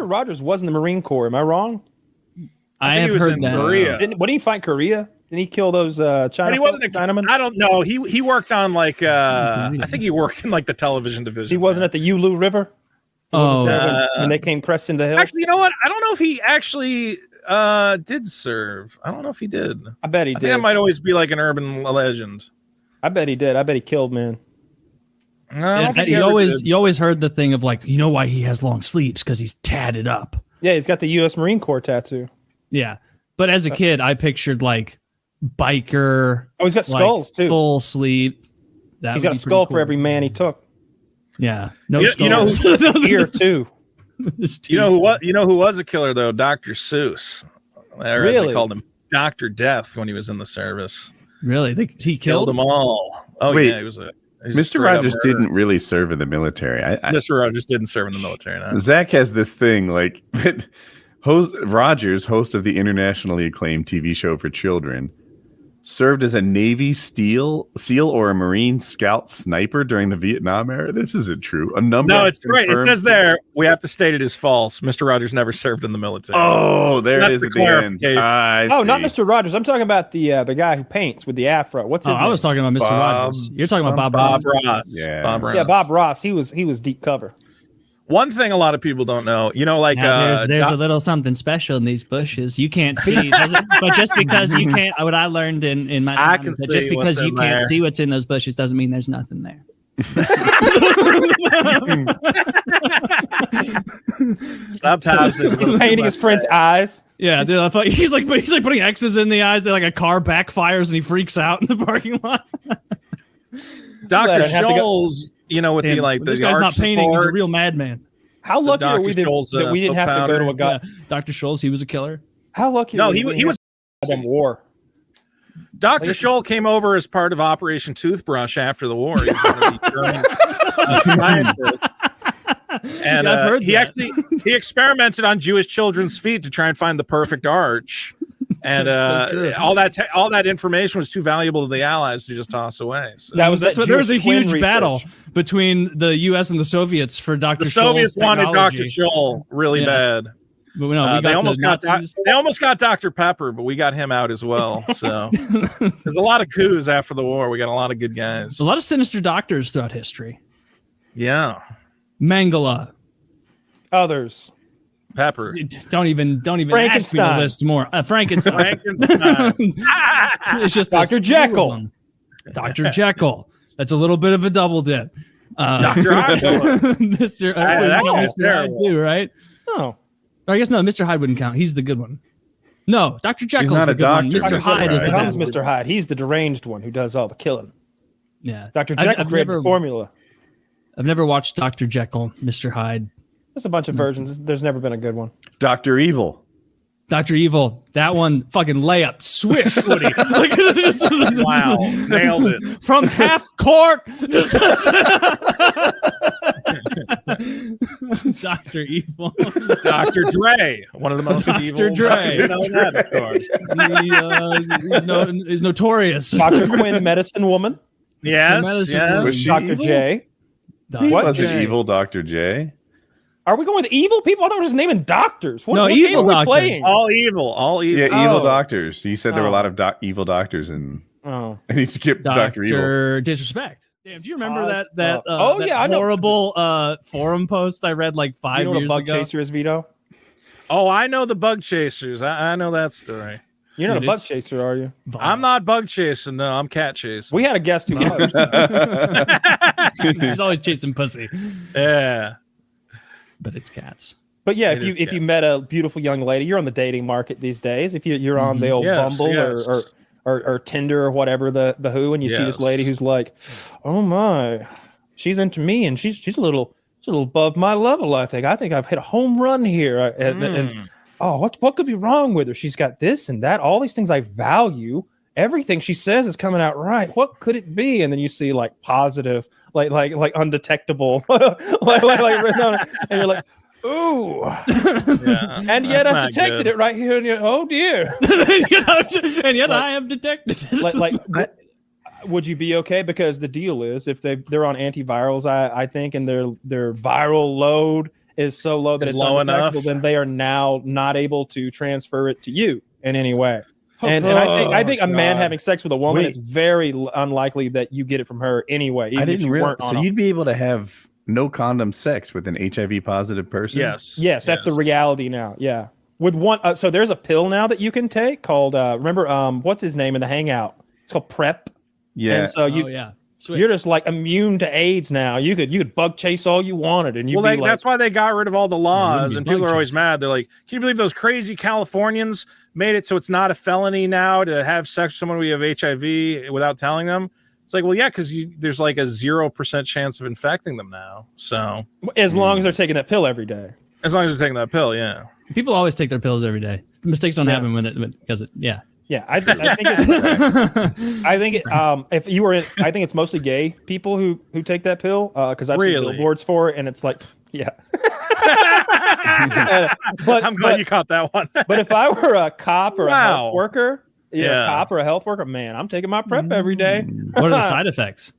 Mr. Rogers was in the Marine Corps. Am I wrong? I, think have he was heard in that. Korea. Didn't, what did he fight Korea? Didn't he kill those uh, China? But he wasn't a Chinamen? I don't know. He he worked on like uh I think he worked in like the television division. He wasn't at the Yalu River. Oh, There when, Uh, when they came cresting the hill. Actually, you know what? I don't know if he actually uh did serve. I don't know if he did. I bet he I did. think that might always be like an urban legend. I bet he did. I bet he killed man. No, I don't Yeah, think he you always did. you always heard the thing of like you know why he has long sleeves because he's tatted up. Yeah, he's got the U.S. Marine Corps tattoo. Yeah, but as a uh, kid, I pictured like biker. Oh, he's got like, skulls too. Full sleeve. That he's got a skull cool. for every man he took. Yeah, no You- you know skulls. Ear too. You know who was you know who was a killer though? Dr. Seuss. Or Really? they called him Dr. Death when he was in the service. Really, they, he Killed killed them all. Oh Wait, yeah, he was a Mr. Rogers didn't really serve in the military. I, I, Mr. Rogers didn't serve in the military. No. Zach has this thing like host, Rogers, host of the internationally acclaimed TV show for children, served as a Navy SEAL, SEAL or a Marine Scout sniper during the Vietnam era. This isn't true. A number. No, it's right. It says there. We have to state it is false. Mr. Rogers never served in the military. Oh, there That's it is the at the end. I Oh, not. Mr. Rogers. I'm talking about the uh, the guy who paints with the afro. What's Oh, his I was talking about Mr. Bob Rogers. You're talking about Bob, Bob Ross. Ross. Yeah. Bob Ross. yeah, Bob Ross. He was he was deep cover. One thing a lot of people don't know, you know, like Now, uh, there's there's Doc- a little something special in these bushes. You can't see, but just because you can't, what I learned in in my I time can is that just because you in can't there. see what's in those bushes doesn't mean there's nothing there. sometimes it's He's painting his friend's eyes. Yeah, dude, I thought he's like he's like putting X's in the eyes. That like a car backfires and he freaks out in the parking lot. Dr. I'd have to go- Scholl's, you know, with Damn, the like this the guy's not painting. He's a real madman. How lucky are we that, Scholl's, that uh, we didn't foot have to go to a powder. god? Yeah, Dr. Scholl's, he was a killer. How lucky? No, he that wa- we he was have to war. Dr. Like- Scholl came over as part of Operation Toothbrush after the war. He was one of the German, uh, scientists. And Yeah, uh, he that. actually he experimented on Jewish children's feet to try and find the perfect arch. And That's so uh, all that te- all that information was too valuable to the Allies to just toss away. So That was That's that what, there was a huge research. battle between the U.S. and the Soviets for Dr. the Soviets Scholl's wanted Dr. technology. Scholl really Yeah. bad. But no, Uh, we they got almost the got doc- they almost got Dr. Pepper, but we got him out as well. So there's a lot of coups after the war. We got a lot of good guys. a lot of sinister doctors throughout history. Yeah, Mengele. Others. Pepper. Don't even don't even ask me to list more. Uh, Frankenstein. Frankenstein. it's just Dr. Jekyll. Dr. Jekyll. That's a little bit of a double dip. Uh, Dr. Hyde. Mr. Mr. Hyde terrible. too, right? Oh, I guess no, Mr. Hyde wouldn't count. He's the good one. No, Dr. Jekyll's not the a good one. Mr. Dr. Hyde is the Hyde. Bad one. Mr. Hyde. He's the deranged one who does all the killing. Yeah. Dr. I've- Jekyll I've created never- the formula. I've never watched Dr. Jekyll, Mr. Hyde. There's a bunch of versions. There's never been a good one. Doctor Evil. Dr. Evil, that one fucking layup, swish, Woody. Look at this. Wow, nailed it. From half court. Just- Dr. Evil. Dr. Dre, one of the most Dr. evil. Dre. You know that, of course. He, uh, he's, no, he's notorious. Dr. Quinn, Medicine Woman. Yes, medicine yes. woman. Dr. J. He What wasn't J? evil, Doctor J. Are we going with evil people? I thought we were just naming doctors. What, No, what evil game are we doctors. playing? All evil, all evil. Yeah, evil Oh. doctors. You said there were a Oh. lot of doc- evil doctors, and Oh. and he skipped Doctor Evil. Doctor Disrespect. Damn, do you remember Uh, that that uh, uh, oh, that yeah, I know. horrible uh forum post I read like five you know what a years bug ago? chaser is, Vito? Oh, I know the bug chasers. I, I know that story. You're not Dude, a bug chaser, are you? I'm not bug chasing. No, I'm cat chasing. We had a guest who was. He's always chasing pussy, yeah. But it's cats. But yeah, It if you if you met a beautiful young lady, you're on the dating market these days. If you, you're on the Mhm. old Yes, Bumble yes. Or, or or or Tinder or whatever the the who, and you see this lady who's like, oh my, she's into me, and she's she's a little she's a little above my level. I think I think I've hit a home run here. I- And, and Mm. oh, what what could be wrong with her? She's got this and that, all these things I value. Everything she says is coming out right. What could it be? And then you see like positive, like like like undetectable, like like, like written and you're like, ooh. Yeah. And yet I've detected good. it right here. And you're, oh dear. You know, and yet Like- I have detected it. like, like would you be okay? Because the deal is, if they they're on antivirals, I I think, and their their viral load is so low that Is it's low undetectable, enough. then they are now not able to transfer it to you in any way. And, and I think I Oh, think a man God. having sex with a woman Wait. is very unlikely that you get it from her anyway. Even I didn't you realize. weren't on So a- you'd be able to have no condom sex with an HIV positive person. Yes. Yes, that's the reality now. Yeah. With one, uh, so there's a pill now that you can take called. Uh, remember, um, what's his name in the Hangout? It's called PrEP. Yeah. And so you, oh yeah. Switch. you're just like immune to AIDS now. You could you could bug chase all you wanted, and you'd well, be they, like, that's why they got rid of all the laws, and people bug are always chasing. mad. They're like, "Can you believe those crazy Californians made it so it's not a felony now to have sex with someone we have HIV without telling them?" It's like, well, yeah, because there's like a zero percent chance of infecting them now. So as long as they're taking that pill every day. as long as they're taking that pill, yeah. People always take their pills every day. Mistakes don't Yeah. happen when it because it yeah. Yeah, I, th- I think it's, I think it, um, if you were, in, I think it's mostly gay people who who take that pill because I've seen Really? billboards for it, and it's like, yeah. But I'm glad but, you caught that one. but if I were a cop or a health worker, yeah, Yeah. a cop or a health worker, man, I'm taking my PrEP every day. Mm. what are the side effects?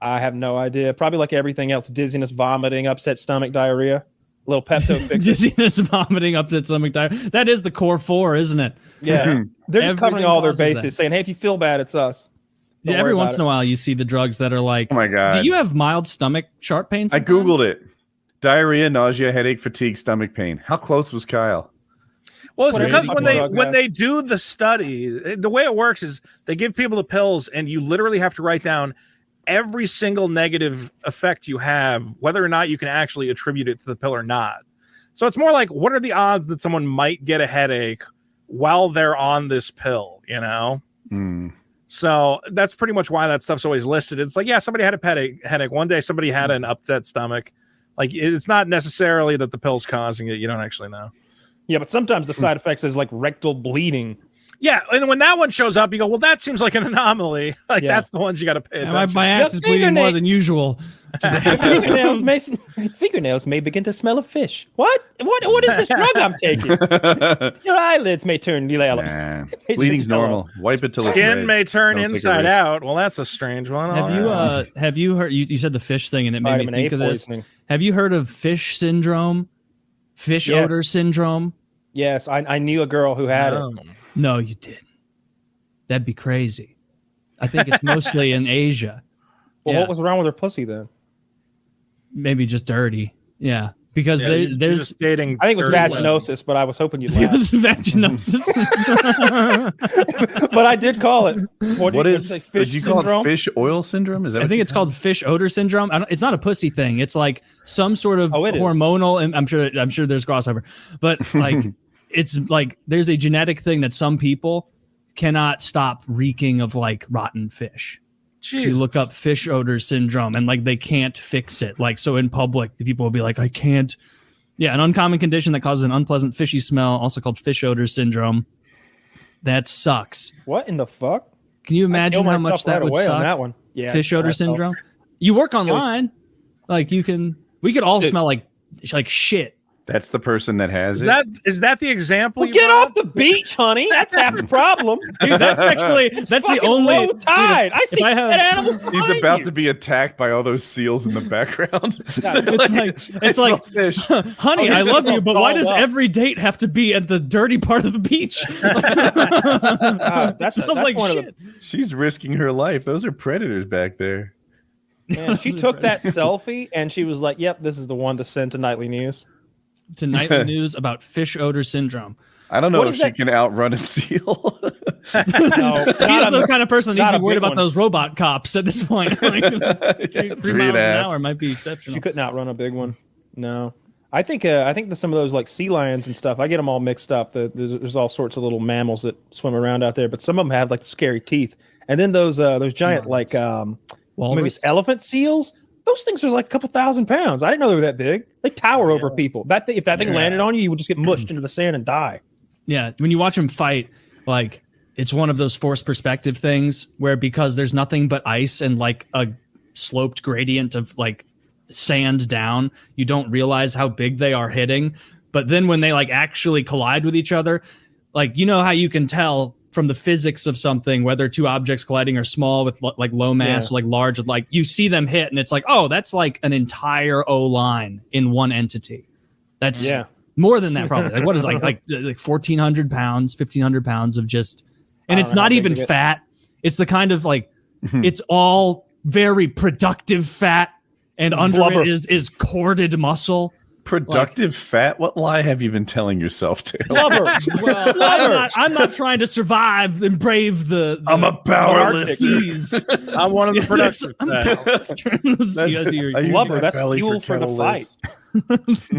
I have no idea. Probably like everything else: dizziness, vomiting, upset stomach, diarrhea. A little Pepto fix. Dizziness, vomiting, upset stomach, diarrhea. That is the core four, isn't it? Yeah, they're just covering all their causes that. bases, saying, "Hey, if you feel bad, it's us." Don't Yeah, every once about in a while, you see the drugs that are like. oh my god. Do you have mild stomach sharp pain? I googled it. Diarrhea, nausea, headache, fatigue, stomach pain. How close was Kyle? Well, it's because when they when they do the study, the way it works is they give people the pills, and you literally have to write down every single negative effect you have, whether or not you can actually attribute it to the pill or not. So it's more like, what are the odds that someone might get a headache while they're on this pill? You know. Hmm. So that's pretty much why that stuff's always listed. It's like, yeah, somebody had a headache. Headache one day. Somebody had an upset stomach. Like it's not necessarily that the pill's causing it. You don't actually know. Yeah, but sometimes the side effects is like rectal bleeding. Yeah, and when that one shows up, you go, "Well, that seems like an anomaly." Like Yeah. that's the ones you got to pay Yeah, my, my ass Just is bleeding more than usual. fingernails may fingernails may begin to smell of fish. What? What? What is this drug I'm taking? Your eyelids may turn yellow. Nah. It's Bleeding's just yellow. normal. Wipe it till it's Skin red. may turn Don't inside out. Well, that's a strange one. Have All you right. uh have you heard you, you said the fish thing and it made Vitamin me A think of this. poisoning. Have you heard of fish syndrome? Fish Yes. odor syndrome? Yes, I, I knew a girl who had No. it. No, you didn't. That'd be crazy. I think it's mostly in Asia. Well, Yeah. what was wrong with her pussy then? Maybe just dirty. Yeah. Because Yeah, there, you- you're there's just dating. I think it was vaginosis, but I was hoping you'd laugh. Because vaginosis. but I did call it. What, What did you is? Did fish you call it fish oil syndrome? Is that? I think it's called fish odor syndrome. I don't, it's not a pussy thing. It's like some sort of Oh, hormonal. And I'm sure. I'm sure there's crossover, but like it's like there's a genetic thing that some people cannot stop reeking of like rotten fish. If you look up fish odor syndrome and like they can't fix it. Like so in public, the people will be like, I can't. Yeah, an uncommon condition that causes an unpleasant fishy smell, also called fish odor syndrome. That sucks. What in the fuck? Can you imagine how much that right would suck? On that one. Yeah. fish odor syndrome. You work online, like you can. We could all Dude. smell like like shit. That's the person that has Is it. that is that the example? Well, you get brought off the beach, honey. That's half the problem. Dude, that's actually that's the only. low tide. I if see I have- that animal. He's about you. to be attacked by all those seals in the background. It's like it's like, fish. honey, Oh, I love you, but why does up. every date have to be at the dirty part of the beach? Ah, that's Smells that's like one shit. of the. She's risking her life. Those are predators back there. Man, she took that selfie and she was like, "Yep, this is the one to send to nightly news." To nightly news about fish odor syndrome. I don't know What if she that- can outrun a seal. No, She's the a- kind of person that needs to be worried about one. those robot cops at this point. Like, three, three Three miles and a an hour might be exceptional. she couldn't outrun a big one. No, I think uh, I think that some of those like sea lions and stuff. I get them all mixed up. The, there's, there's all sorts of little mammals that swim around out there, but some of them have like scary teeth. And then those uh, those giant like um, maybe it's elephant seals. Those things are like a couple thousand pounds. I didn't know they were that big. They tower over people. That thing, if that thing Yeah. landed on you, you would just get mushed into the sand and die. Yeah, when you watch them fight, like it's one of those forced perspective things where because there's nothing but ice and like a sloped gradient of like sand down, you don't realize how big they are hitting. But then when they like actually collide with each other, like you know how you can tell from the physics of something whether two objects colliding are small with lo- like low mass, Yeah. like large, like you see them hit and it's like, oh, that's like an entire O line in one entity. That's Yeah. more than that probably. Like what is like like like fourteen hundred pounds, fifteen hundred pounds of just, and it's know not even fat. It's the kind of like it's all very productive fat, and under Blubber. it is is corded muscle. Productive fat. What lie have you been telling yourself, Taylor? Blubber. Well, I'm not, I'm not trying to survive and brave the. the I'm a powerlifter. Keys. I'm one of the Yes, productive. I'm fat. Blubber, that's fuel for the fight.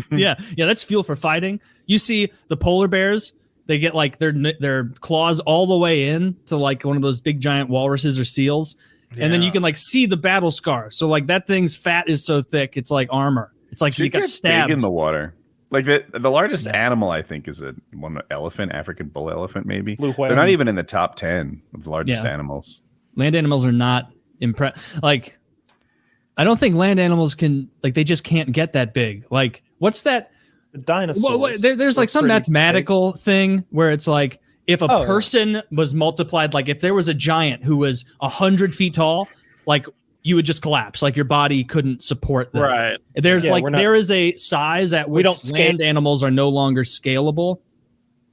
yeah, yeah, that's fuel for fighting. You see the polar bears, they get like their their claws all the way in to like one of those big giant walruses or seals, and then you can like see the battle scar. So like that thing's fat is so thick, it's like armor. It's like She he got stabbed. big in the water. Like the the largest Yeah. animal, I think, is a one elephant, African bull elephant, maybe. Blue whale. They're not even in the top ten of the largest Yeah. animals. land animals are not impressed. Like, I don't think land animals can like they just can't get that big. Like, what's that? The dinosaurs. Well, what- there, there's like some pretty mathematical thing where it's like if a Oh, yeah. person was multiplied, like if there was a giant who was a hundred feet tall, like you would just collapse. Like your body couldn't support that. Right. There's Yeah, like not- there is a size at We which don't scale- land animals are no longer scalable.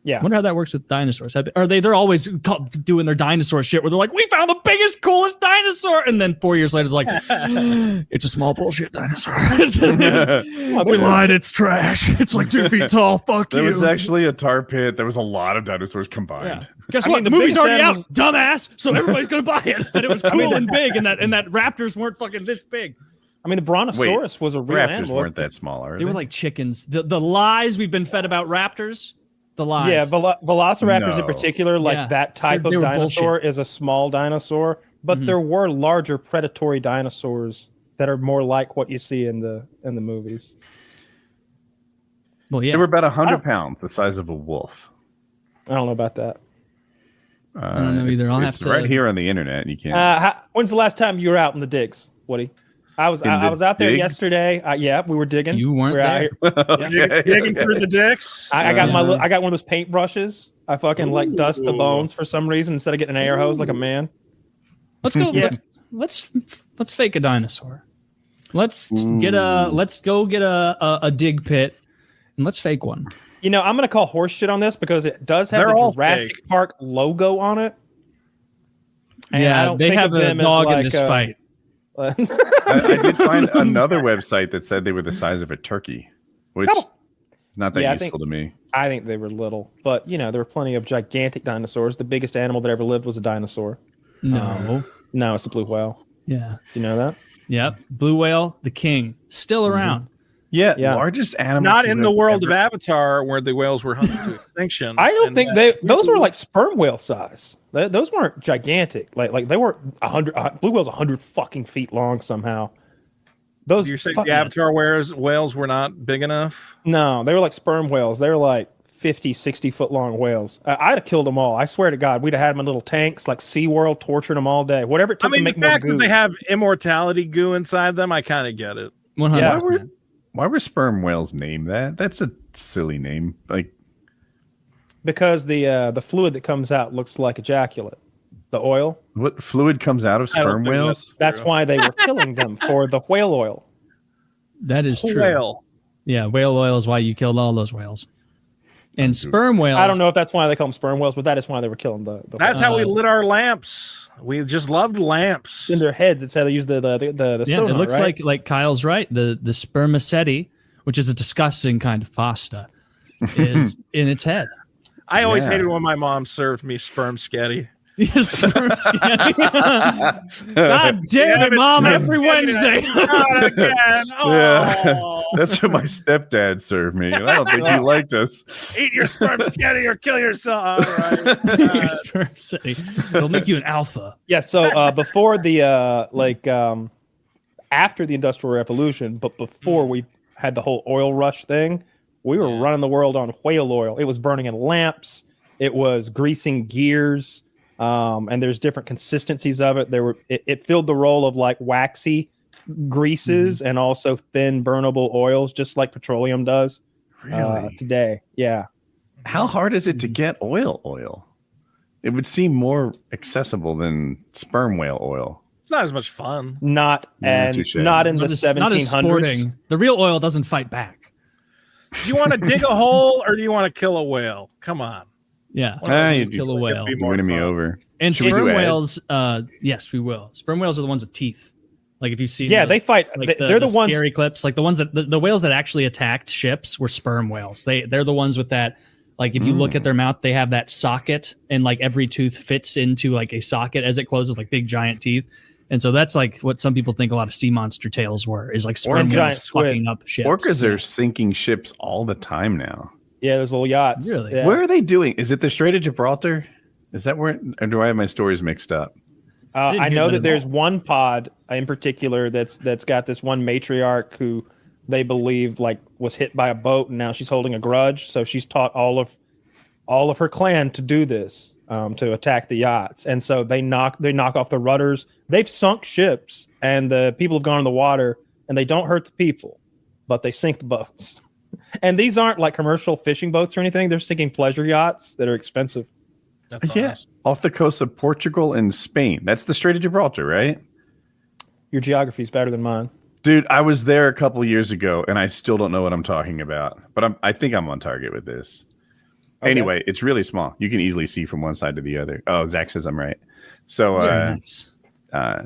Yeah. I wonder how that works with dinosaurs. Are they? They're always doing their dinosaur shit where they're like, "We found the biggest, coolest dinosaur," and then four years later, they're like, "It's a small bullshit dinosaur." we lied. It's trash. It's like two feet tall. Fuck There you. was actually a tar pit. There was a lot of dinosaurs combined. Yeah. Guess I what? mean, the the movie's already animals- out, dumbass. So everybody's gonna buy it. That it was cool and big, and that and that raptors weren't fucking this big. I mean, the brontosaurus was a real Raptors animal. weren't that small, are They were like chickens. The the lies we've been fed about raptors. The lies. Yeah, Velo- velociraptors in particular, like Yeah. that type They- they of were dinosaur, is a small dinosaur. But Mhm. there were larger predatory dinosaurs that are more like what you see in the in the movies. well, yeah. They were about I hundred pounds, the size of a wolf. I don't know about that. Uh, don't know either. I'll have it's to- right here on the internet. You can't. Uh, how, when's the last time you were out in the digs, Woody? I was I, I was out there digs? yesterday. Uh, yeah, we were digging. You weren't We were out here. okay, Digging okay. through the dicks. I, I got my Yeah. li- I got one of those paint brushes. I fucking like dust the bones for some reason instead of getting an air hose like a man. Let's go. Yeah. Let's let's let's fake a dinosaur. Let's get a let's go get a, a a dig pit and let's fake one. You know, I'm gonna call horse shit on this because it does have They're the Jurassic fake. Park logo on it. And yeah, they have a them as dog in this uh, fight. I, I did find another website that said they were the size of a turkey, which Come is not that Yeah, useful think- to me. I think they were little, but you know, there were plenty of gigantic dinosaurs. The biggest animal that ever lived was a dinosaur. No. No, it's a blue whale. yeah. You know that? Yep. Blue whale, the king, still Mm-hmm. Around. Yeah, Yeah. largest animal. Not in the have world of Avatar where the whales were hunted to extinction. I don't think that- they those were like sperm whale size. They, those weren't gigantic. Like like they were a hundred. Uh, blue whales a hundred fucking feet long somehow. Those You're saying fucking- the Avatar whales, whales were not big enough? No, they were like sperm whales. They were like 50, 60 foot long whales. I, I'd have killed them all. I swear to God, we'd have had them in little tanks like SeaWorld, tortured them all day. Whatever it I took mean, to the make more fact that goo. they have immortality goo inside them, I kind of get it. One Yeah. Hundred percent. Why were sperm whales named that? That's a silly name. Like, because the uh, the fluid that comes out looks like ejaculate. The oil. what fluid comes out of sperm think whales? That's why they were killing them for the whale oil. That is true. Whale. Yeah, whale oil is why you killed all those whales. And sperm whales. I don't know if that's why they call them sperm whales, but that is why they were killing the. the That's how we Uh, lit our lamps. We just loved lamps. in their heads. It's how they use the the the, the, the Yeah, sonar, it looks right? like like Kyle's right. The the spermaceti, which is a disgusting kind of pasta, is in its head. I always Yeah. hated when my mom served me sperm sketty. Yes, sperm scanning. God damn it, mom! Every Wednesday. Not again. Yeah. Oh. That's what my stepdad served me. I don't think he liked us. Eat your sperm spaghetti or kill yourself. All right. Uh, Sperm city. It'll make you an alpha. Yeah, so uh, before the uh, like um, after the industrial revolution, but before Hmm. we had the whole oil rush thing, we were running the world on whale oil. It was burning in lamps. It was greasing gears. Um, and there's different consistencies of it. There were it, it filled the role of like waxy greases Mm-hmm. and also thin burnable oils, just like petroleum does uh, today. Yeah. How hard is it to get oil oil? It would seem more accessible than sperm whale oil. it's not as much fun. Not Yeah, and touche. not in Not the as, not as 1700s. sporting. The real oil doesn't fight back. Do you want to dig a hole or do you want to kill a whale? Come on. Yeah. One of Ah, those you Kill a whale. be You're more winning me over. And Should sperm whales, uh, yes, we will. Sperm whales are the ones with teeth. Like if you see, Yeah, those- they fight. like they, the, they're the, ones. scary clips, like the ones that the, the whales that actually attacked ships were sperm whales. They they're the ones with that. Like if you look Mm. at their mouth, they have that socket, and like every tooth fits into like a socket as it closes, like big giant teeth. And so that's like what some people think a lot of sea monster tales were is like sperm whales fucking up ships. Orcas are sinking ships all the time now. Yeah, those little yachts. Really? Yeah. Where are they doing? Is it the Strait of Gibraltar? Is that where? Or do I have my stories mixed up? Uh, didn't I know that that there's all. one pod in particular that's that's got this one matriarch who they believe like was hit by a boat and now she's holding a grudge. So she's taught all of all of her clan to do this um, to attack the yachts, and so they knock they knock off the rudders. They've sunk ships, and the people have gone in the water, and they don't hurt the people, but they sink the boats. And these aren't like commercial fishing boats or anything. They're sinking pleasure yachts that are expensive. That's Yeah. awesome. Off the coast of Portugal and Spain. That's the Strait of Gibraltar, right? Your geography is better than mine. Dude, I was there a couple years ago and I still don't know what I'm talking about. But I'm I think I'm on target with this. Okay. Anyway, it's really small. You can easily see from one side to the other. Oh, Zach says I'm right. So Very uh, nice. uh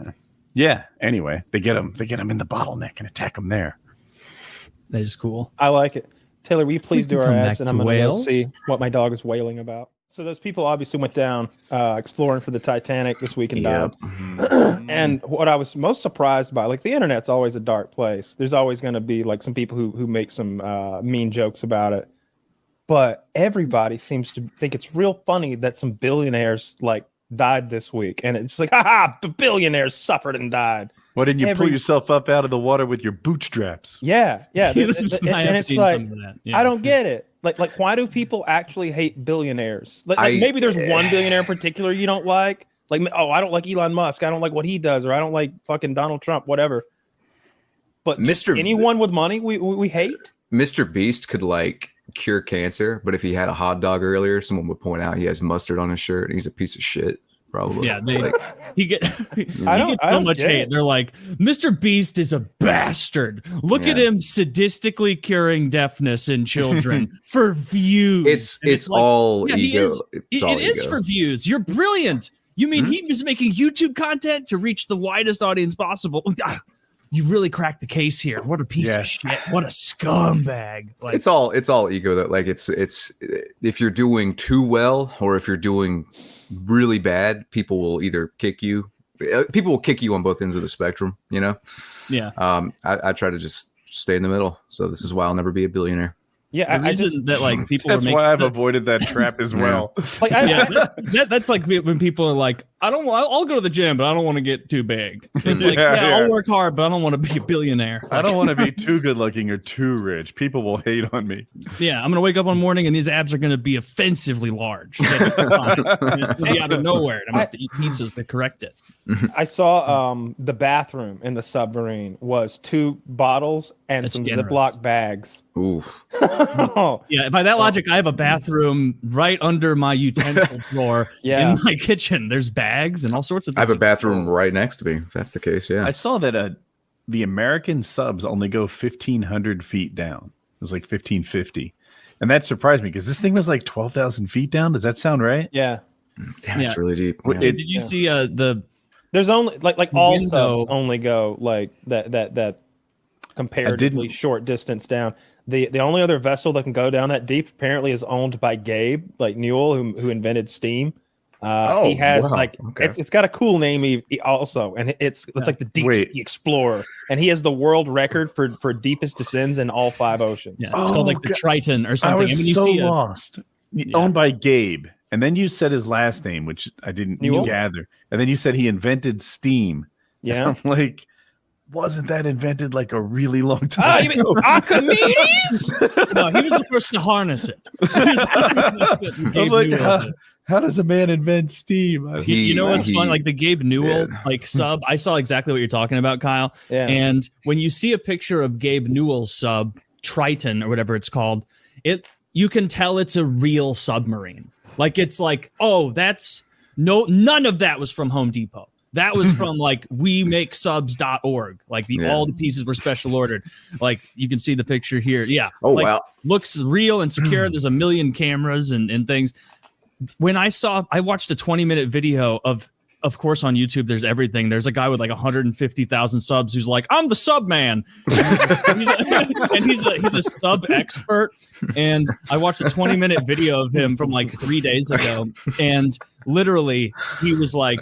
yeah, anyway, they get them they get them in the bottleneck and attack them there. That is cool. I like it. Taylor, will you please do our come ads and I'm going to go see what my dog is wailing about. So those people obviously went down uh, exploring for the Titanic this week and died. and what I was most surprised by, like the internet's always a dark place. There's always going to be like some people who who make some uh, mean jokes about it, but everybody seems to think it's real funny that some billionaires like died this week, and it's like, ha the billionaires suffered and died. Why didn't you Every- pull yourself up out of the water with your bootstraps? Yeah, yeah, and have it's seen like. some of that. Yeah. I don't get it. Like, like, why do people actually hate billionaires? Like, like, I- maybe there's one billionaire in particular you don't like. Like, oh, I don't like Elon Musk. I don't like what he does, or I don't like fucking Donald Trump, whatever. But Mr. anyone with money, we we, we hate. Mr. Beast could like cure cancer, but if he had a hot dog earlier, someone would point out he has mustard on his shirt and he's a piece of shit. Probably. Yeah, they- Like, He get he I gets so don't much get hate. it. They're like, Mr. Beast is a bastard. Look at him sadistically curing deafness in children for views. it's And it's like, all yeah, he ego. is- It's it- all it is ego. for views. You're brilliant. You mean Hmm? he was making YouTube content to reach the widest audience possible? Ah, You really cracked the case here. What a piece of shit. What a scumbag. Like, it's all it's all ego that like it's it's if you're doing too well or if you're doing really bad people will either kick you uh, people will kick you on both ends of the spectrum you know? Yeah. um i, I try to just stay in the middle. So this is why i'll never be a billionaire Yeah, I, I reason just that like people That's are making why I've avoided that trap as well. like I, yeah, that, that- that's like when people are like, I don't want, I'll go to the gym, but I don't want to get too big. It's like, Yeah, yeah, yeah. I'll work hard, but I don't want to be a billionaire. I don't want to be too good looking or too rich. People will hate on me. Yeah, I'm gonna wake up one morning and these abs are gonna be offensively large. It's gonna be out of nowhere. And I'm gonna have to eat pizzas to correct it. I saw um the bathroom in the submarine was two bottles and That's some generous. Ziploc bags. Ooh. oh, Yeah, by that logic, I have a bathroom right under my utensil drawer Yeah. in my kitchen. There's bags and all sorts of. i have a bathroom right next to me if that's the case yeah I saw that uh, the American subs only go 1,500 feet down. It was like 1,550. And that surprised me because this thing was like 12,000 feet down. Does that sound right? yeah. Damn, it's really deep Well, yeah. Did you Yeah. see uh, the? There's only like like all Window- subs only go like that that that comparatively didn't- short distance down. The the only other vessel that can go down that deep apparently is owned by Gabe, like Newell, who who invented steam. Uh, he Oh, has wow. like Okay. it's it's got a cool name he, he also, and it's it's like the deep Wait. sea explorer, and he has the world record for for deepest descends in all five oceans. Yeah, it's called like the God. Triton or I something. was I mean, you so see a, lost. Yeah. Owned by Gabe. And then you said his last name, which I didn't Newell? gather. And then you said he invented steam. Yeah. I'm like, wasn't that invented like a really long Ah, time you mean ago? Archimedes? no, he was the first to harness it. I'm like, how, did. how does a man invent steam? I- You, you know what's he- fun? Like the Gabe Newell Yeah. like sub. I saw exactly what you're talking about, Kyle. Yeah. And when you see a picture of Gabe Newell's sub Triton or whatever it's called, it you can tell it's a real submarine. Like it's like, oh, that's no, none of that was from Home Depot. That was from like we make subs.org. Like the Yeah. all the pieces were special ordered. Like you can see the picture here. Yeah. Oh like, wow. looks real and secure. There's a million cameras and, and things. When I saw, I watched a 20 minute video of, of course, on YouTube, there's everything. There's a guy with like 150,000 subs who's like, I'm the sub man. and he's a, and he's a, he's a sub expert. And I watched a 20 minute video of him from like three days ago. And literally, he was like,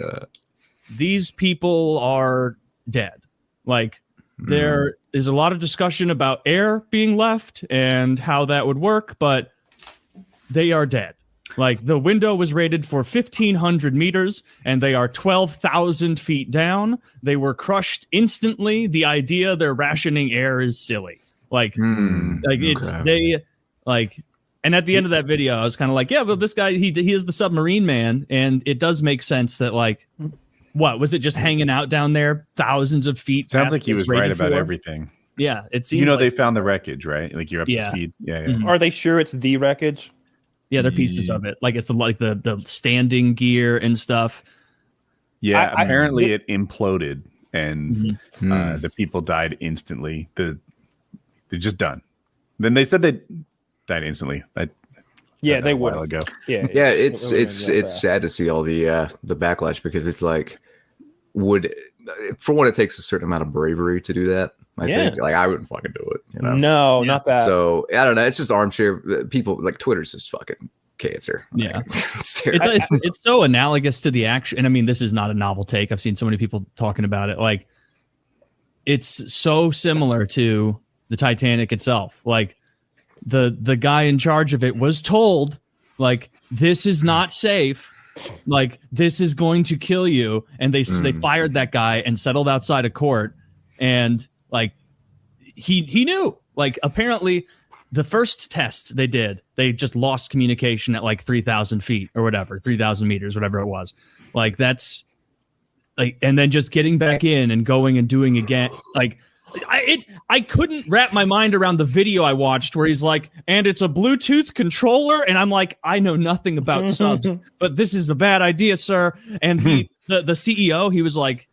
these people are dead. Like, there is a lot of discussion about air being left and how that would work, but they are dead. Like the window was rated for 1500 meters and they are 12,000 feet down. They were crushed instantly. The idea they're rationing air is silly. Like, Hmm, like it's okay. they like and at the end of that video i was kind of like yeah but this guy he he is the submarine man and it does make sense that like what was it just hanging out down there thousands of feet Sounds past like he was it's right about for? everything. yeah it seems You know, like, they found the wreckage, right? Like you're up Yeah. to speed. Yeah, yeah. Mhm. Are they sure it's the wreckage? yeah they're pieces of it like it's like the the standing gear and stuff Yeah, I- I- apparently it imploded and Mhm. Hmm. uh, the people died instantly. The they're just done. Then they said they died instantly. I said Yeah, they would. while ago. Yeah, yeah it's it would've it's been real it's sad to see all the uh the backlash because it's like would for one it takes a certain amount of bravery to do that i Yeah. think like i wouldn't fucking do it you know No, Yeah. not that. so i don't know it's just armchair uh, people like twitter's just fucking cancer Yeah. it's it's, it's it's so analogous to the action and i mean this is not a novel take i've seen so many people talking about it like it's so similar to the titanic itself like the the guy in charge of it was told like this is not safe. Like this is going to kill you. And they they Mm. fired that guy and settled outside of court. And like he he knew. Like apparently the first test they did they just lost communication at like 3000 feet or whatever 3000 meters whatever it was. Like that's like and then just getting back in and going and doing again like I, it, I couldn't wrap my mind around the video I watched where he's like, and it's a Bluetooth controller, and I'm like, I know nothing about subs, but this is a bad idea, sir. And he, hmm. the the CEO, he was like,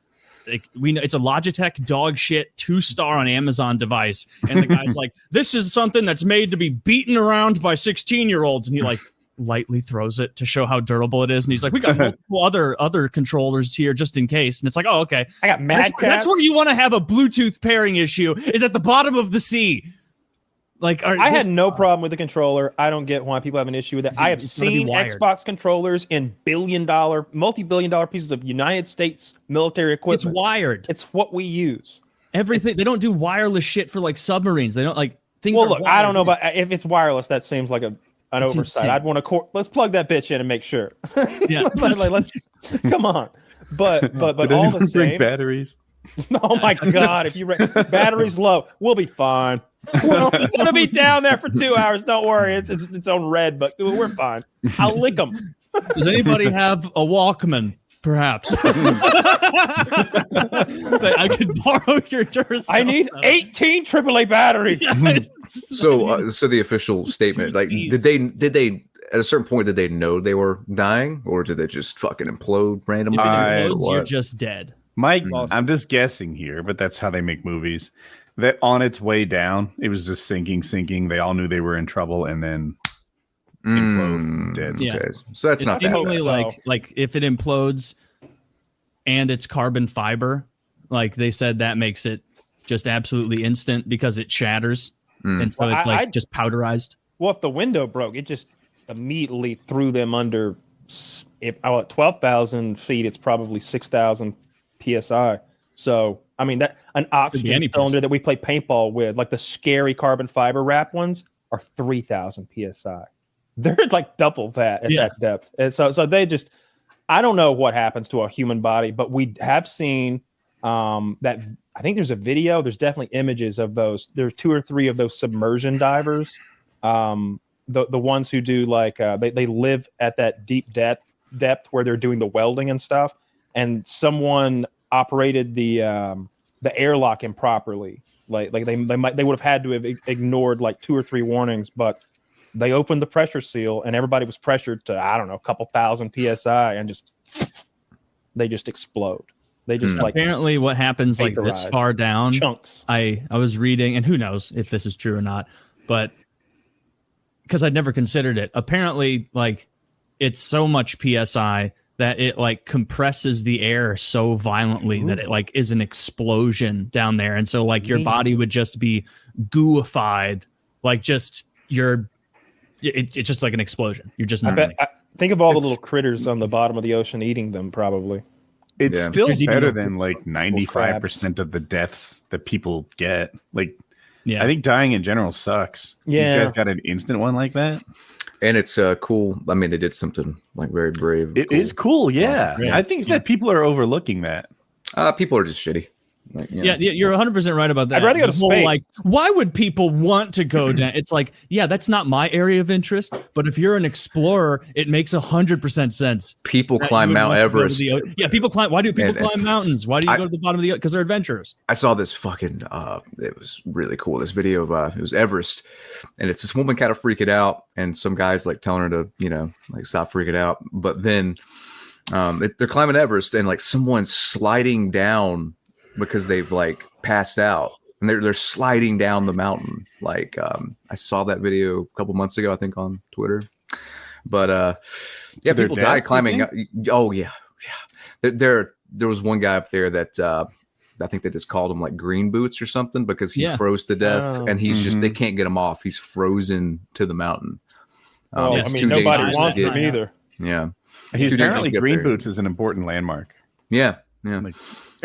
like we know it's a Logitech dog shit two star on Amazon device, and the guy's like, this is something that's made to be beaten around by 16 year olds, and he like lightly throws it to show how durable it is, and he's like, we got multiple other other controllers here just in case, and it's like, oh okay, I got mad that's, that's where you want to have a Bluetooth pairing issue is at the bottom of the sea. Like are, I this- had no problem with the controller. I don't get why people have an issue with it. I have It's gotta be seen. Xbox controllers in billion dollar, multi billion dollar pieces of United States military equipment. it's wired. It's what we use. Everything they don't do wireless shit for like submarines. They don't like things. Well, are look, I don't know wired. about if it's wireless. That seems like a an It's oversight. insane. I'd want to. Cor- let's plug that bitch in and make sure. Yeah. Like, like, let's come on. But but but Did all anyone the bring batteries? Oh my god! If you re- batteries low, we'll be fine. We're gonna be down there for two hours. Don't worry, it's it's its own red, but we're fine. I'll lick them. Does anybody have a Walkman? Perhaps that I could borrow your Duracell. I need 18 AAA batteries. so uh, so the official statement like did they did they at a certain point did they know they were dying or did they just fucking implode If randomly it I- implodes, you're just dead. Mike, Mm. I'm just guessing here, but that's how they make movies. That on its way down, it was just sinking, sinking. They all knew they were in trouble, and then implode, Mm, dead. Yeah. okay. so that's It's not that seemingly bad. so. like like if it implodes and it's carbon fiber, like they said that makes it just absolutely instant because it shatters. Mm. And so Well, it's I- like I- just powderized. Well, if the window broke, it just immediately threw them under. s- If oh, at 12,000 feet, it's probably 6,000 psi. So, I mean, that an oxygen guinea pigs. cylinder that we play paintball with, like the scary carbon fiber wrap ones, are 3,000 psi. They're like double that at Yeah. that depth. And so, so they just, I don't know what happens to a human body, but we have seen um, that. I think there's a video. There's definitely images of those. There's two or three of those submersion divers um the the ones who do like uh they, they live at that deep depth depth where they're doing the welding and stuff and someone operated the um the airlock improperly like like they, they might they would have had to have ignored like two or three warnings but they opened the pressure seal and everybody was pressured to i don't know a couple thousand psi and just they just explode They just Hmm. like Apparently, what happens like this far down, chunks. I I was reading, and who knows if this is true or not, but because I'd never considered it. Apparently, like it's so much psi that it like compresses the air so violently that it like is an explosion down there, and so like your Neat. body would just be gooified, like just your. It, it's just like an explosion. You're just I bet. I, think of all the little critters on the bottom of the ocean eating them. Probably. It's Yeah. still There's better than like 95% of the deaths that people get. Like, yeah. I think dying in general sucks. Yeah. These guys got an instant one like that. And it's uh cool. I mean, they did something like very brave. It is cool. Yeah. Yeah. I think that people are overlooking that. Uh, people are just shitty. Like, you Yeah, know. yeah, you're 100 percent right about that. I'd rather go The to whole, space. Like, why would people want to go down? It's like, yeah, that's not my area of interest. But if you're an explorer, it makes 100 percent sense. People climb Mount want to go to Everest. the yeah, people climb. Why do people And- and- climb mountains? Why do you I- go to the bottom of the? Because they're adventurers. I saw this fucking uh it was really cool. This video of uh it was Everest and it's this woman kind of freaking out and some guys like telling her to, you know, like stop freaking out. But then um it, they're climbing Everest and like someone's sliding down because they've like passed out and they're they're sliding down the mountain. Like um I saw that video a couple months ago I think on Twitter. But uh yeah, they're people dead, die climbing. Oh yeah. Yeah. There, there there was one guy up there that uh I think they just called him like green boots or something because he Yeah. froze to death Oh. and he's just Mhm. they can't get him off. He's frozen to the mountain. Um, Well, I mean, nobody wants him either. Yeah, He, Too dangerous apparently, Green. Boots is an important landmark. yeah, yeah. Like,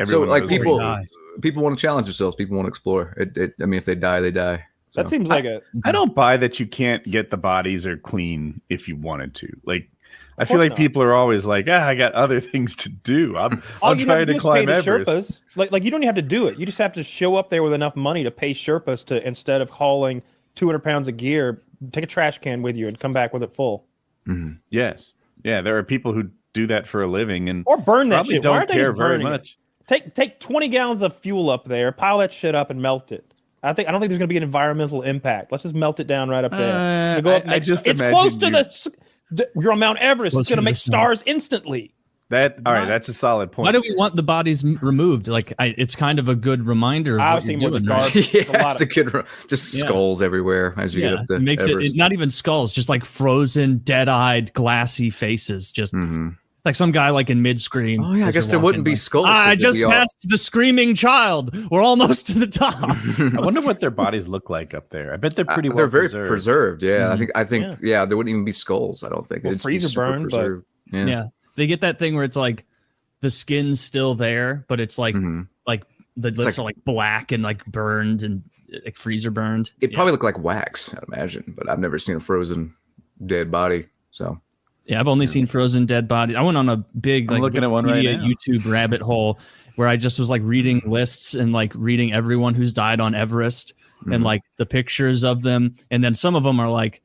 so like knows where he people, people want to challenge themselves. People want to explore. It, it, I mean, if they die, they die. So. That seems like a. I don't buy that you can't get the bodies or clean if you wanted to. Like, I feel like not. people are always like, ah, I got other things to do. I'm, All I'm trying to, to do is pay climb the Everest. Sherpas. Like, like you don't even have to do it. You just have to show up there with enough money to pay Sherpas to instead of hauling 200 pounds of gear, take a trash can with you and come back with it full, Mhm. Yes. Yeah, there are people who do that for a living and or burn that probably shit. Why don't care very burning it? much. Take take 20 gallons of fuel up there, pile that shit up, and melt it. I think I don't think there's going to be an environmental impact. Let's just melt it down right up there. Uh, We'll go up I- I next- just it's close to you- the. the- You're on Mount Everest. it's going to to make sun. stars instantly. That all right? Why- that's a solid point. Why do we want the bodies removed? Like, I, it's kind of a good reminder. Of I what was you're thinking more the doing, right? garbage. It's a yeah, lot it's of- a good. ru- Just Yeah. skulls everywhere as you Yeah, get up the it makes Everest. it, it not even skulls, just like frozen, dead-eyed, glassy faces. Just Mhm. Like some guy like in mid-screen. Oh yeah, I guess there wouldn't walking be skulls. I just be all- passed the screaming child. We're almost to the top. I wonder what their bodies look like up there. I bet they're pretty Uh, well they're very preserved. preserved. Yeah, I Mhm. think I think yeah. there wouldn't even be skulls. I don't think Well, It'd just be freezer super burn, but- Yeah. yeah. They get that thing where it's like the skin's still there, but it's like Mhm. like the lips like- are like black and like burned and like freezer burned. It yeah. probably looked like wax, I'd imagine, but I've never seen a frozen dead body. So Yeah, I've only seen frozen dead bodies. I went on a big I'm like looking at one right Wikipedia, now. YouTube rabbit hole where I just was like reading lists and like reading everyone who's died on Everest and Mhm. like the pictures of them, and then some of them are like,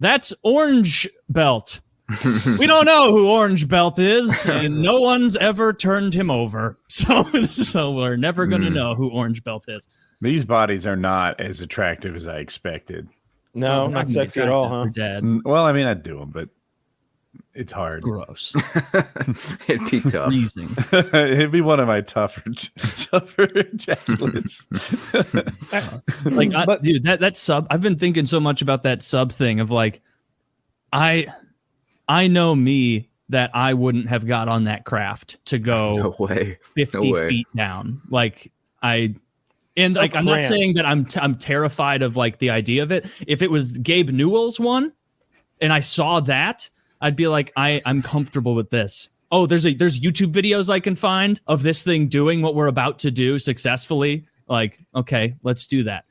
"That's Orange Belt." we don't know who Orange Belt is, and no one's ever turned him over. So, so we're never gonna Mm. know who Orange Belt is. These bodies are not as attractive as I expected. No, Well, they're not gonna sexy at all, huh? attractive. Dead. Well, I mean, I'd do them, but it's hard. Gross. it'd be tough. Freezing. It'd be one of my tougher, tougher ejaculates. like I, But- dude that that sub i've been thinking so much about that sub thing of like i i know me that i wouldn't have got on that craft to go No way. 50 way. feet down like i and So like i'm not saying that i'm t- i'm terrified of like the idea of it if it was gabe newell's one and i saw that i'd be like i i'm comfortable with this oh there's a there's youtube videos i can find of this thing doing what we're about to do successfully like okay let's do that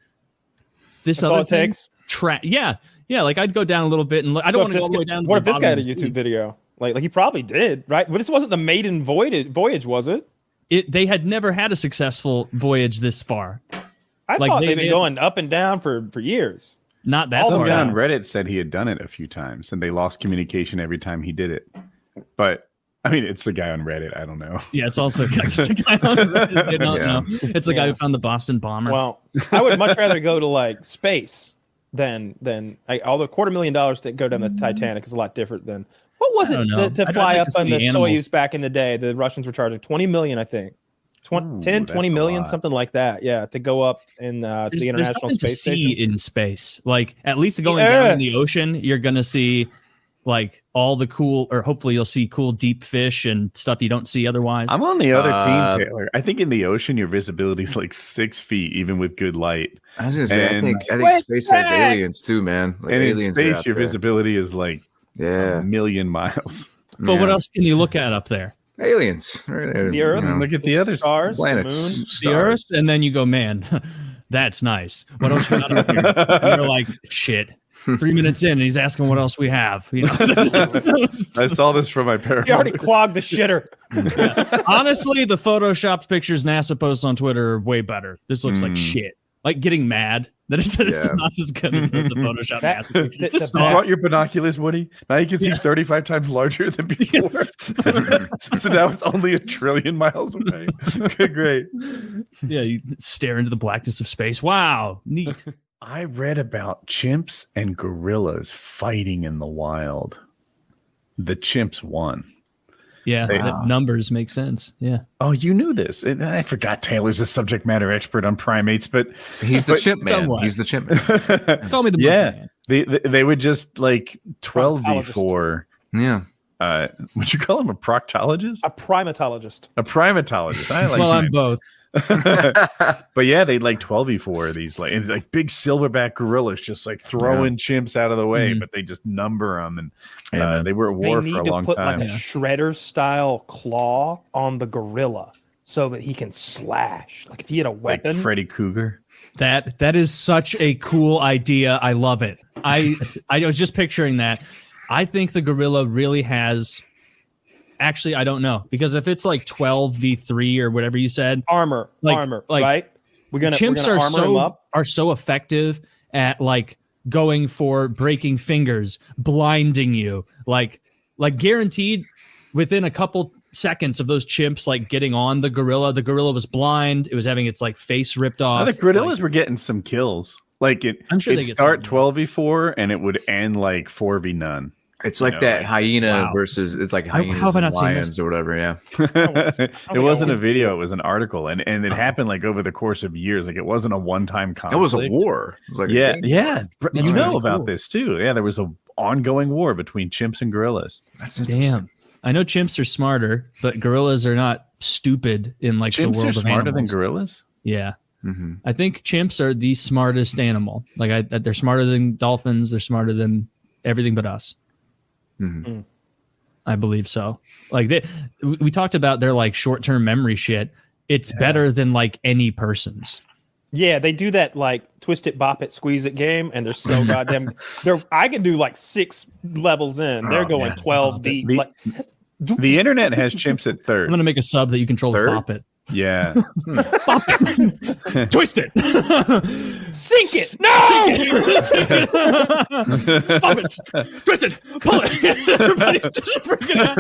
this That's other thing, takes. tra- yeah yeah like i'd go down a little bit and look, i don't So want to go all the way down What if this guy had a. YouTube video? Like, like he probably did, right? But this wasn't the maiden voyage. Voyage was it? it they had never had a successful voyage this far I Like, thought they- they'd been going up and down for for years. Not that All the far Some guy on Reddit said he had done it a few times, and they lost communication every time he did it. But I mean, it's the guy on Reddit. I don't know. Yeah, it's also it's a guy on Reddit, they don't Yeah. know. It's the guy who found the Boston bomber. Well, I would much rather go to like space than than like, all the quarter million dollars that go down the Titanic is a lot different than What was it to, to fly like up to on the the. Soyuz back in the day? The Russians were charging 20 million, I think. 20, Ooh, 10, that's 20 a million, lot. something like that. Yeah, to go up in uh, to There's, the there's International nothing to Space see Station. in space. Like at least going down in the ocean, you're gonna see like all the cool, or hopefully you'll see cool deep fish and stuff you don't see otherwise. I'm on the other Uh, team, Taylor. I think in the ocean your visibility is like six feet, even with good light. I was gonna say, I think I think Wait, space has aliens too, man. Like and in aliens are space, your there. visibility is like Yeah, a million miles. but what else can you look at up there? Aliens. Right there, The you Earth? know, Look at the other stars, the planets, moon. The. Earth, and then you go, man, that's nice. What else you got up here? And you're like, shit. Three minutes in, and he's asking what else we have. You know, I saw this from my parents You already clogged the shitter. honestly, the photoshopped pictures NASA posts on Twitter are way better. This looks like Mm. shit. Like getting mad that it's, it's not as good as the, the Photoshopped That- NASA pictures. the- This You brought your binoculars, Woody. Now you can see Yeah. 35 times larger than before. so now it's only a trillion miles away. Okay, great. Yeah, you stare into the blackness of space. Wow, neat. I read about chimps and gorillas fighting in the wild. The chimps won. Yeah, They- the numbers make sense. Yeah, Oh, you knew this. And I forgot Taylor's a subject matter expert on primates, but He's the But chimp man. somewhat. He's the chimp man. call me the monkey Yeah. man. they, they they would just like 12 Proctologist. before Yeah. uh would you call him a proctologist? A primatologist. A primatologist. I like well, the I'm name. both. but yeah, they like 12 before these like it's like big silverback gorillas just like throwing chimps out of the way, Mhm. but they just number them and Yeah, uh, man. they were at They war need for a to long put time. like a shredder style claw on the gorilla so that he can slash. Like if he had a like weapon. Freddy Krueger. That that is such a cool idea. I love it. I I was just picturing that. I think the gorilla really has. Actually, I don't know because if it's like twelve v three or whatever you said, armor, Like- armor, like, right? We're gonna, we're chimps gonna are armor him so up. are so effective at like going for breaking fingers, blinding you, like like guaranteed within a couple seconds of those chimps like getting on the gorilla. The gorilla was blind. It was having its like face ripped off. Now, the gorillas like- were getting some kills. Like it, I'm sure they it'd get start 12 v 4 and it would end like 4 v none. It's like know, that like, hyena wow. versus it's like How- how hyenas have I and not seen this? lions or whatever. Yeah. it wasn't a video, it was an article. And and it Oh. happened like over the course of years. Like it wasn't a one time conflict. It was a war. It was like Yeah, game. yeah. Br- That's you know really about cool. this too. Yeah, there was a ongoing war between chimps and gorillas. That's. Damn. I know chimps are smarter, but gorillas are not stupid in like the world are of smarter than gorillas. Yeah. Mhm. I think chimps are the smartest animal. Like I, that they're smarter than dolphins. They're smarter than everything but us. Mhm. I believe so. Like they, we we talked about their like short term memory shit. It's better than like any person's. Yeah, they do that like twist it, bop it, squeeze it game, and they're so goddamn. They're I can do like six levels in. They're Oh, going man. twelve deep. The- like, The internet has chimps at third. I'm gonna make a sub that you control Third? with pop it. Yeah. Twist it. sink it. No. pop it. Twist it. Pull it. Everybody's just freaking out.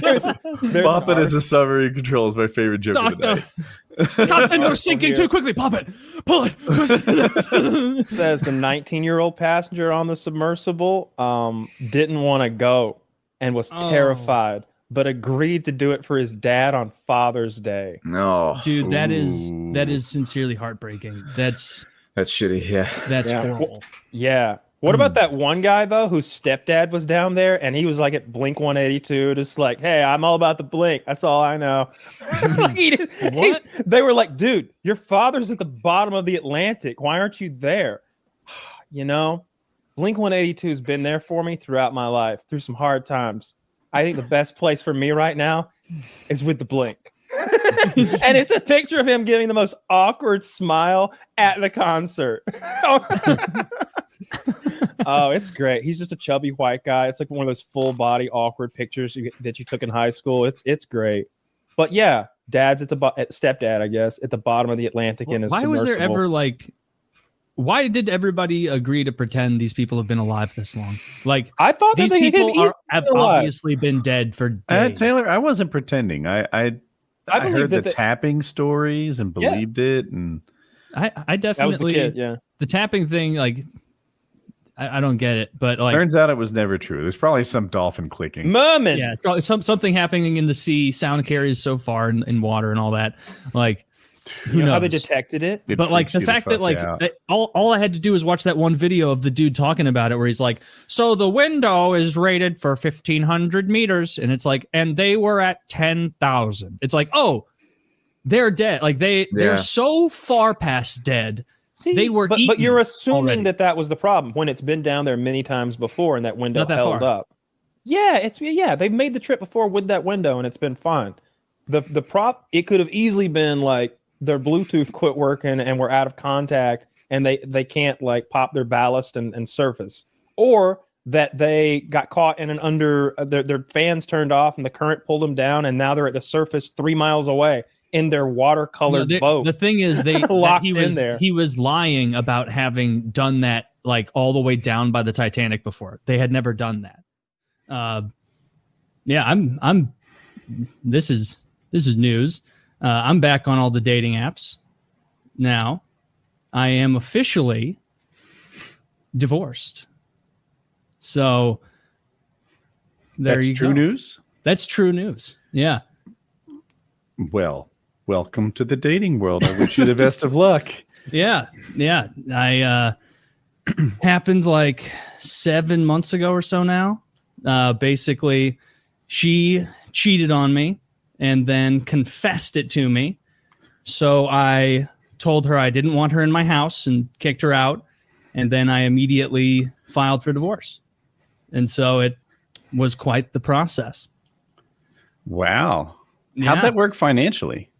There's- there's Pop it an as a summary control is my favorite joke of the day. Captain, you're sinking too quickly. Pop it. Pull it. Twist it. says the 19 year old passenger on the submersible um, didn't want to go and was Oh. terrified, but agreed to do it for his dad on Father's Day. No, Dude, that is that Ooh. is sincerely heartbreaking. That's that's shitty. Yeah. that's Yeah. horrible. Yeah. What about that one guy though whose stepdad was down there and he was like at Blink 182, just like, hey, I'm all about the Blink. That's all I know. He did- he- they were like, dude, your father's at the bottom of the Atlantic. Why aren't you there? You know, Blink 182 has been there for me throughout my life through some hard times. I think the best place for me right now is with the Blink. and it's a picture of him giving the most awkward smile at the concert. oh, it's great. He's just a chubby white guy. It's like one of those full body awkward pictures you, that you took in high school. It's it's great. But yeah, dad's at the bo- at stepdad, I guess, at the bottom of the Atlantic in his Why was there ever like why did everybody agree to pretend these people have been alive this long? Like I thought these they people are have alive. obviously been dead for Uh, days. Taylor, I wasn't pretending. I I, I I, heard the that the- tapping stories and Yeah. believed it and I, I that was the definitely kid. Yeah, the tapping thing like I, I don't get it. But like, Turns out it was never true. There's probably some dolphin clicking. Merman. yeah, it's probably some something happening in the sea. Sound carries so far in, in water and all that. Like, who You know how they detected it? It but like the you fact that fuck like out. all, all i had to do was watch that one video of the dude talking about it where he's like so the window is rated for 1500 meters and it's like and they were at 10000 it's like oh they're dead like they Yeah. they're so far past dead See, They were but, but you're assuming already. that that was the problem when it's been down there many times before and that window Not that held far. up. Yeah, it's yeah, they've made the trip before with that window and it's been fine. The the prop it could have easily been like their Bluetooth quit working and we're out of contact and they they can't like pop their ballast and, and surface, or that they got caught in an under uh, their their fans turned off and the current pulled them down and now they're at the surface three miles away in their watercolor No, boat. the thing is they Locked he in there. he was lying about having done that like all the way down by the titanic before they had never done that uh yeah i'm i'm this is this is news uh, i'm back on all the dating apps now i am officially divorced so there That's you true go news. that's true news yeah Well, welcome to the dating world. I wish you the best of luck. Yeah, yeah. I uh happened like seven months ago or so now. Uh basically she cheated on me and then confessed it to me. So I told her I didn't want her in my house and kicked her out. And then I immediately filed for divorce. And so it was quite the process. Wow. Yeah. How'd that work financially?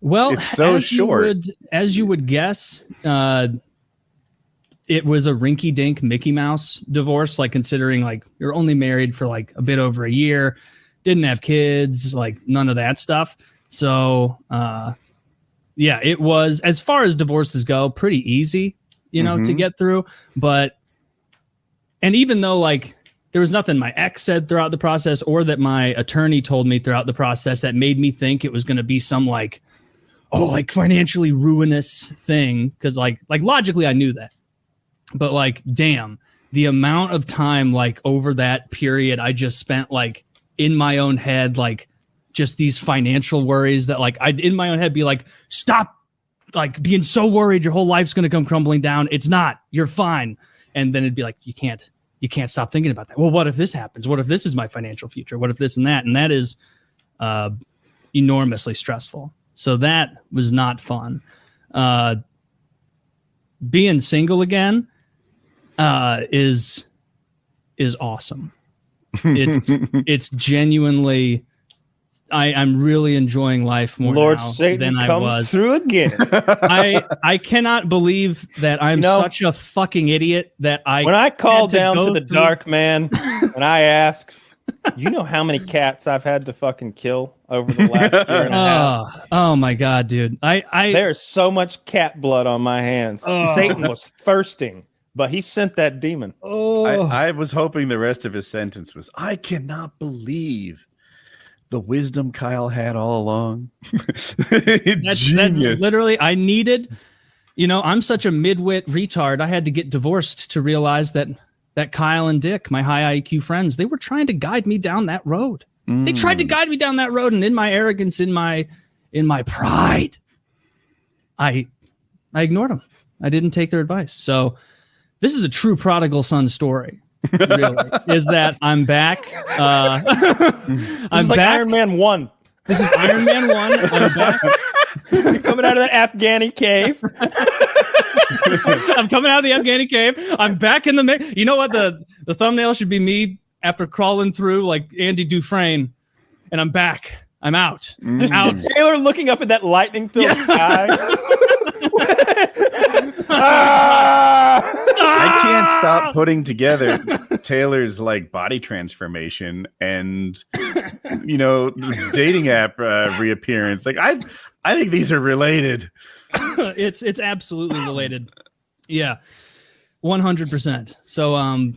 Well, It's so as short. You would, as you would guess, uh, it was a rinky-dink Mickey Mouse divorce. Like considering like you're only married for like a bit over a year, didn't have kids, like none of that stuff. So, uh, yeah, it was as far as divorces go, pretty easy, you know, to Mhm. get through. But, and even though like there was nothing my ex said throughout the process or that my attorney told me throughout the process that made me think it was going to be some like oh like financially ruinous thing because like like logically i knew that but like damn the amount of time like over that period i just spent like in my own head like just these financial worries that like i'd in my own head be like stop like being so worried. Your whole life's going to come crumbling down. It's not. You're fine. And then it'd be like you can't you can't stop thinking about that. Well what if this happens? What if this is my financial future? What if this and that? And that is uh enormously stressful. So that was not fun. Uh being single again uh is is awesome it's it's genuinely I, I'm really enjoying life more Lord now Satan than I comes was. through again. I I cannot believe that I'm You know- such a fucking idiot that I when I call had to down to the through- dark man and I ask, you know how many cats I've had to fucking kill over the last year and a half? Oh, oh my god, dude! I I There's so much cat blood on my hands. Oh. Satan was thirsting, but he sent that demon. oh I, I was hoping the rest of his sentence was I cannot believe the wisdom Kyle had all along. that's, Genius. that's literally I needed. You know, I'm such a midwit retard. I had to get divorced to realize that that Kyle and Dick, my high IQ friends, they were trying to guide me down that road. They tried to Mm. guide me down that road, and in my arrogance, in my in my pride, I I ignored them. I didn't take their advice. So this is a true prodigal son story. Really, is that I'm back. Uh, I'm like back. Iron Man 1. This is Iron Man one. I'm back. You're coming out of that Afghani cave. I'm coming out of the Afghani cave. I'm back in the mix. You know what? The the thumbnail should be me after crawling through like Andy Dufresne, and I'm back. I'm out. Mm. Out. Taylor looking up at that lightning filled Yeah. sky. Ah! I can't stop putting together Taylor's like body transformation and you know dating app uh, reappearance. Like I, I think these are related. it's it's absolutely related. Yeah. 100%. So um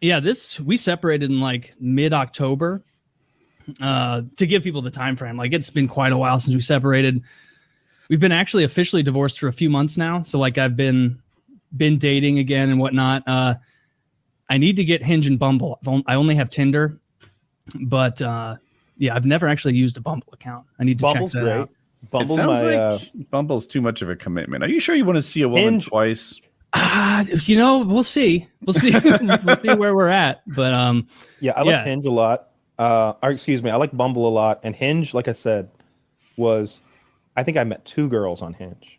yeah, this we separated in like mid-October. Uh to give people the time frame. Like it's been quite a while since we separated. We've been actually officially divorced for a few months now. So like I've been been dating again and whatnot. Uh, I need to get Hinge and Bumble. I've on- I only have Tinder, but uh, yeah, I've never actually used a Bumble account. I need to Bumble's check that great. out. Bumble's it sounds my like uh, Bumble's too much of a commitment. Are you sure you want to see a woman Hinge- twice? Ah, you know, we'll see. We'll see. we'll see where we're at. But um, Yeah, I like Yeah. Hinge a lot. Uh, or excuse me, I like Bumble a lot. And Hinge, like I said, was I think I met two girls on Hinge,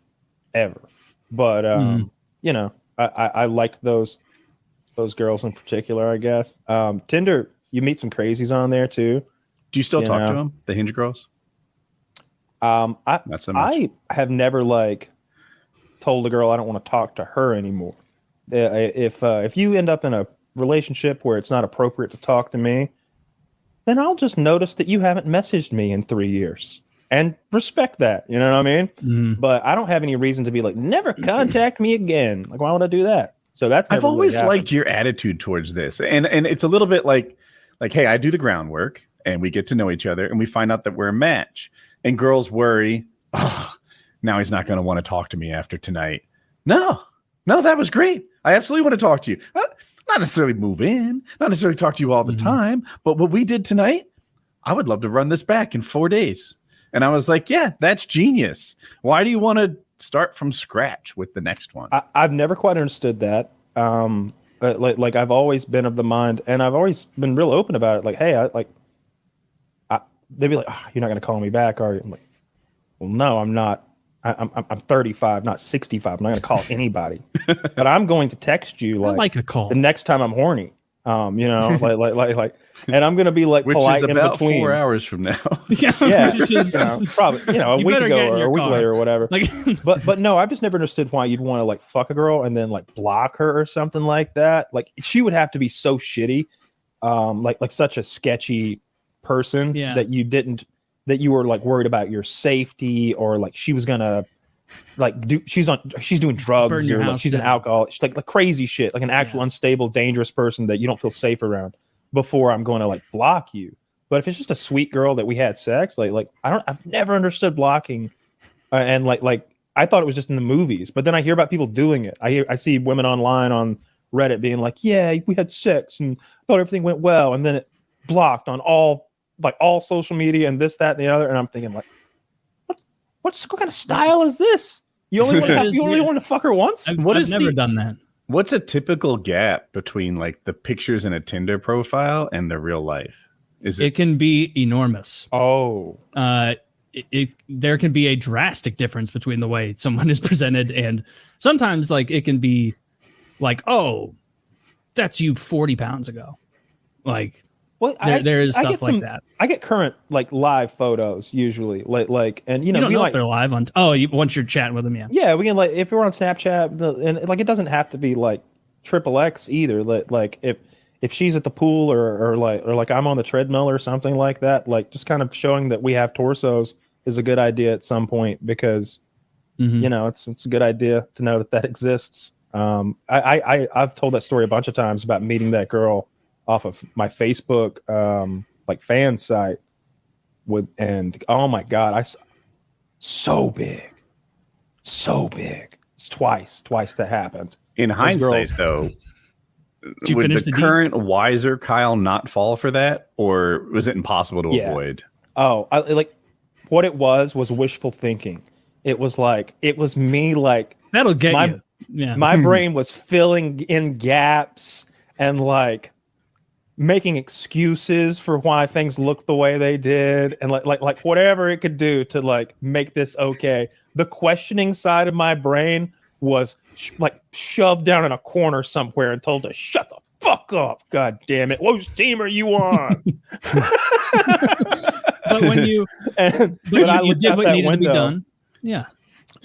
ever. But um, you know, I, I, I liked those those girls in particular. I guess um, Tinder, you meet some crazies on there too. Do you still You talk to them? The Hinge girls? Um, I Not so much. I have never like told a girl I don't want to talk to her anymore. If uh, if you end up in a relationship where it's not appropriate to talk to me, then I'll just notice that you haven't messaged me in three years and respect that. You know what I mean? mm, But I don't have any reason to be like, never contact me again. Like, why would I do that? So that's I've never really always liked your attitude towards this, and and it's a little bit like like hey, I do the groundwork, and we get to know each other, and we find out that we're a match, and girls worry, oh, now he's not going to want to talk to me after tonight. No, no, that was great. I absolutely want to talk to you. Uh, Not necessarily move in, not necessarily talk to you all the Mhm. time, but what we did tonight, I would love to run this back in four days. And I was like, yeah, that's genius. Why do you want to start from scratch with the next one? I, I've never quite understood that. Um, uh, like, like I've always been of the mind, and I've always been real open about it. Like, hey, I like, I, they'd be like, oh, "You're not going to call me back, are you?" I'm like, "Well, no, I'm not. I, I'm I'm 35, not 65. I'm not going to call anybody, but I'm going to text you like, like a call. the next time I'm horny. Um, you know, like like like like, and I'm going to be like Which polite is in between. four hours from now. yeah, Yeah, which you know, probably you know a You week ago or your a week car. later or whatever like but but no, I've just never understood why you'd want to like fuck a girl and then like block her or something like that. Like she would have to be so shitty, um, like like such a sketchy person Yeah. that you didn't that you were like worried about your safety or like she was gonna like do she's on she's doing drugs or like she's an alcoholic. She's like like crazy shit, like an actual Yeah. unstable, dangerous person that you don't feel safe around before I'm going to like block you. But if it's just a sweet girl that we had sex, like like I don't I've never understood blocking uh, and like like I thought it was just in the movies, but then I hear about people doing it. I hear I see women online on Reddit being like, "Yeah, we had sex and thought everything went well," and then it blocked on all like all social media and this, that, and the other. And I'm thinking like, what's what kind of style is this? You only want to you only want to fuck her once? I've, What I've is never the- done that. What's a typical gap between like the pictures in a Tinder profile and the real life? Is it, It can be enormous. Oh, uh, it, it there can be a drastic difference between the way someone is presented and sometimes like it can be like oh that's you 40 pounds ago like well, there, I, there is I stuff get like some- that I get current like live photos usually, like like and you you, know, don't know might- if they're live on oh you, once you're chatting with them yeah Yeah, we can like if we're on Snapchat, the, and like it doesn't have to be like triple X either. Like like if if she's at the pool or or like or like I'm on the treadmill or something like that, like just kind of showing that we have torsos is a good idea at some point because Mhm. you know it's it's a good idea to know that that exists. Um, I, I I I've told that story a bunch of times about meeting that girl off of my Facebook um like fan site with and oh my god I s- so big so big it's twice twice that happened in hindsight girls- though? you would finish the, the deed? current wiser Kyle not fall for that, or was it impossible to Yeah. avoid? oh I, like what it was was wishful thinking it was like it was me like that'll get My- you yeah my brain was filling in gaps and like making excuses for why things looked the way they did and like like like whatever it could do to like make this okay. The questioning side of my brain was sh- like shoved down in a corner somewhere and told to shut the fuck up. God damn it. Whose team are you on? But when you and but you, you looked did out what that needed to be window- done. Yeah.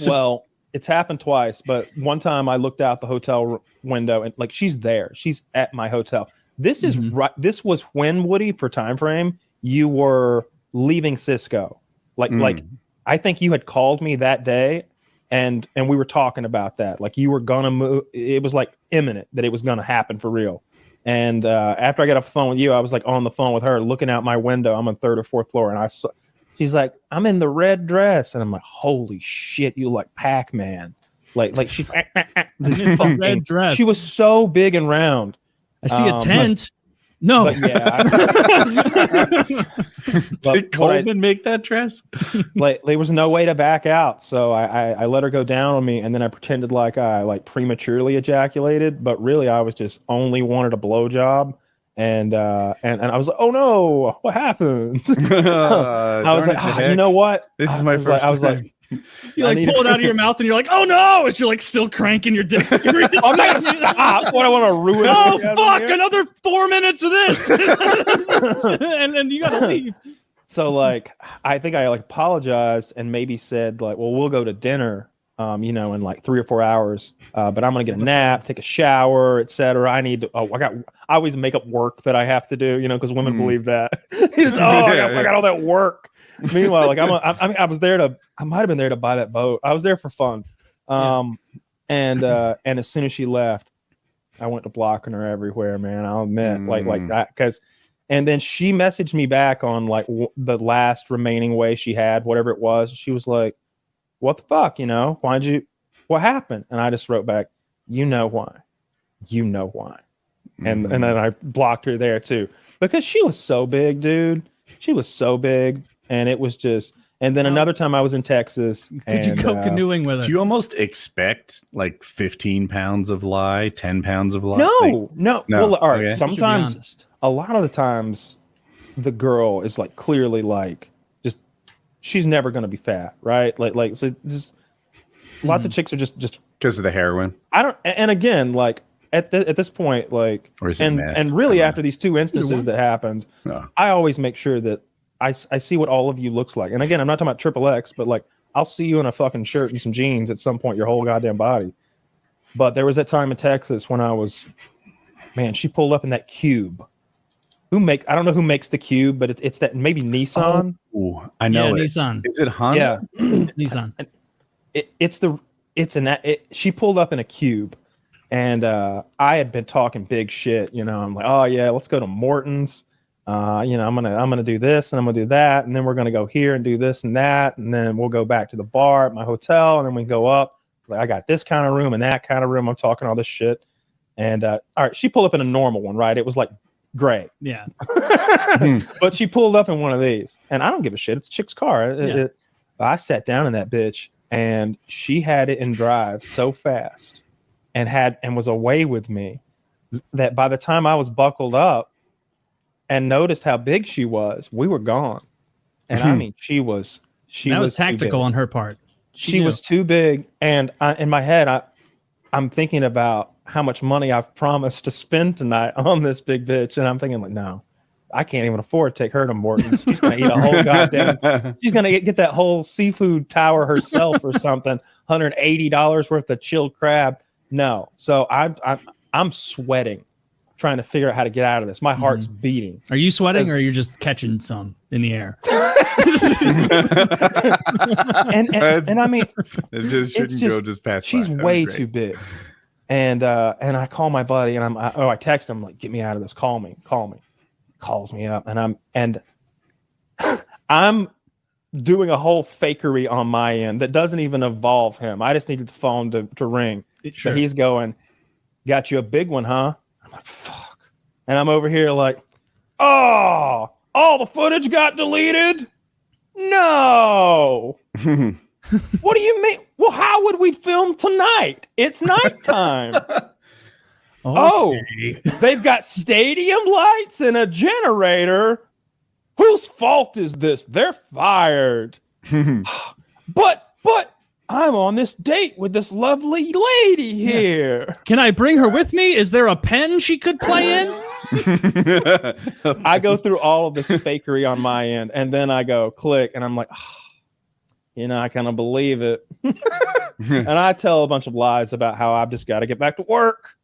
well, it's happened twice, but one time I looked out the hotel r- window and like she's there. She's at my hotel. This is Mhm. right. This was when Woody for time frame you were leaving Cisco. Like Mm. like I think you had called me that day and and we were talking about that. Like you were gonna move. It was like imminent that it was gonna happen for real. And uh, after I got off the phone with you, I was like on the phone with her, looking out my window. I'm on third or fourth floor, and I saw. She's like, "I'm in the red dress," and I'm like, "Holy shit, you like Pac Man!" like like she red dress. she was so big and round. I see a um, tent. No. But yeah, I- Did but what I- make that dress? like there was no way to back out, so I, I I let her go down on me, and then I pretended like I like prematurely ejaculated, but really I was just only wanted a blowjob, and uh and and I was like, oh no, what happened? Uh, I was like, it, "Ah, you know what? This is I my like- first I was like, time. You like pull it out of your mouth and you're like, oh no! And you're like still cranking your dick. I'm not gonna stop. What I want to ruin? Oh fuck! Another four minutes of this, and and you gotta leave. so like i think i like apologized and maybe said like well we'll go to dinner um you know in like three or four hours uh, but i'm gonna get a nap take a shower etc i need to oh i got i always make up work that i have to do you know because women Mm. believe that just, oh I, got, Yeah, I got all that work meanwhile like i'm a, I, I mean i was there to i might have been there to buy that boat i was there for fun um and uh and as soon as she left i went to blocking her everywhere man i'll admit like like Mm. that because and then she messaged me back on like w- the last remaining way she had, whatever it was. She was like, "What the fuck? You know? Why'd you? What happened?" And I just wrote back, "You know why? You know why?" And Mm-hmm. and then I blocked her there too because she was so big, dude. She was so big, and it was just. And then Oh. another time I was in Texas. Could you go uh, canoeing with her? Do her? you almost expect like 15 pounds of lie, 10 pounds of lie? Like, No, no, No, Well, all right. okay. You should be Sometimes a lot of the times the girl is like clearly like just she's never going to be fat right like like so just, lots Hmm. of chicks are just just because of the heroin, i don't and again like at the, at this point like or is and meth? and really after these two instances that happened know. i always make sure that I I see what all of you looks like and again i'm not talking about triple x but like i'll see you in a fucking shirt and some jeans at some point your whole goddamn body but there was that time in texas when i was man she pulled up in that cube who make i don't know who makes the cube but it, it's that maybe nissan oh, Ooh, I know yeah, it. Nissan. Is it Honda? yeah Nissan. it, it's the it's an it, she pulled up in a cube and uh i had been talking big shit you know i'm like oh yeah let's go to morton's uh you know i'm gonna i'm gonna do this and i'm gonna do that and then we're gonna go here and do this and that and then we'll go back to the bar at my hotel and then we go up like i got this kind of room and that kind of room i'm talking all this shit and uh all right she pulled up in a normal one right it was like gray Yeah. but she pulled up in one of these, and I don't give a shit. It's a chick's car. It- Yeah. it- I sat down in that bitch, and she had it in drive so fast, and had and was away with me, that by the time I was buckled up, and noticed how big she was, we were gone. And I Mhm. mean, she was she that was, too big tactical on her part. she knew. was too big and I, in my head i i'm thinking about how much money i've promised to spend tonight on this big bitch and i'm thinking like no i can't even afford to take her to morton's she's gonna eat a whole goddamn she's gonna get, get that whole seafood tower herself or something $180 worth of chilled crab no. So i'm i'm, I'm sweating trying to figure out how to get out of this. My heart's beating. Are you sweating or are you just catching some in the air? and and, and i mean It just shouldn't just- go just past. she's five. Way too big. And uh and i call my buddy and i'm I, oh i text him like get me out of this. Call me. Call me. Calls me up and i'm and i'm doing a whole fakery on my end that doesn't even involve him. I just needed the phone to, to ring Sure. so he's going got you a big one huh i'm like fuck and i'm over here like oh all the footage got deleted no what do you mean? Well, how would we film tonight? It's nighttime. Oh. They've got stadium lights and a generator. Whose fault is this? They're fired. But, but I'm on this date with this lovely lady here. Can I bring her with me? Is there a pen she could play in? I go through all of this fakery on my end, and then I go click, and I'm like, "Ah, you know, I kind of believe it. and I tell a bunch of lies about how I've just got to get back to work.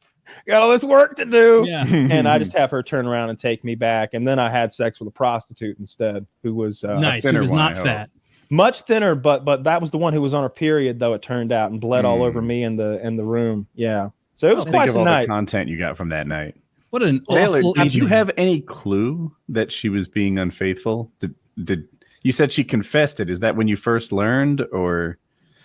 Got all this work to do. Yeah. And I just have her turn around and take me back. And then I had sex with a prostitute instead, who was uh, nice. He thinner was one, I not hope. fat. Much thinner, but but that was the one who was on her period, though it turned out, and bled all Mm. over me in the in the room. Yeah, so it was quite a night. the content you got from that night. What an Taylor, awful did you have any clue that she was being unfaithful? Did did you said she confessed it? Is that when you first learned, or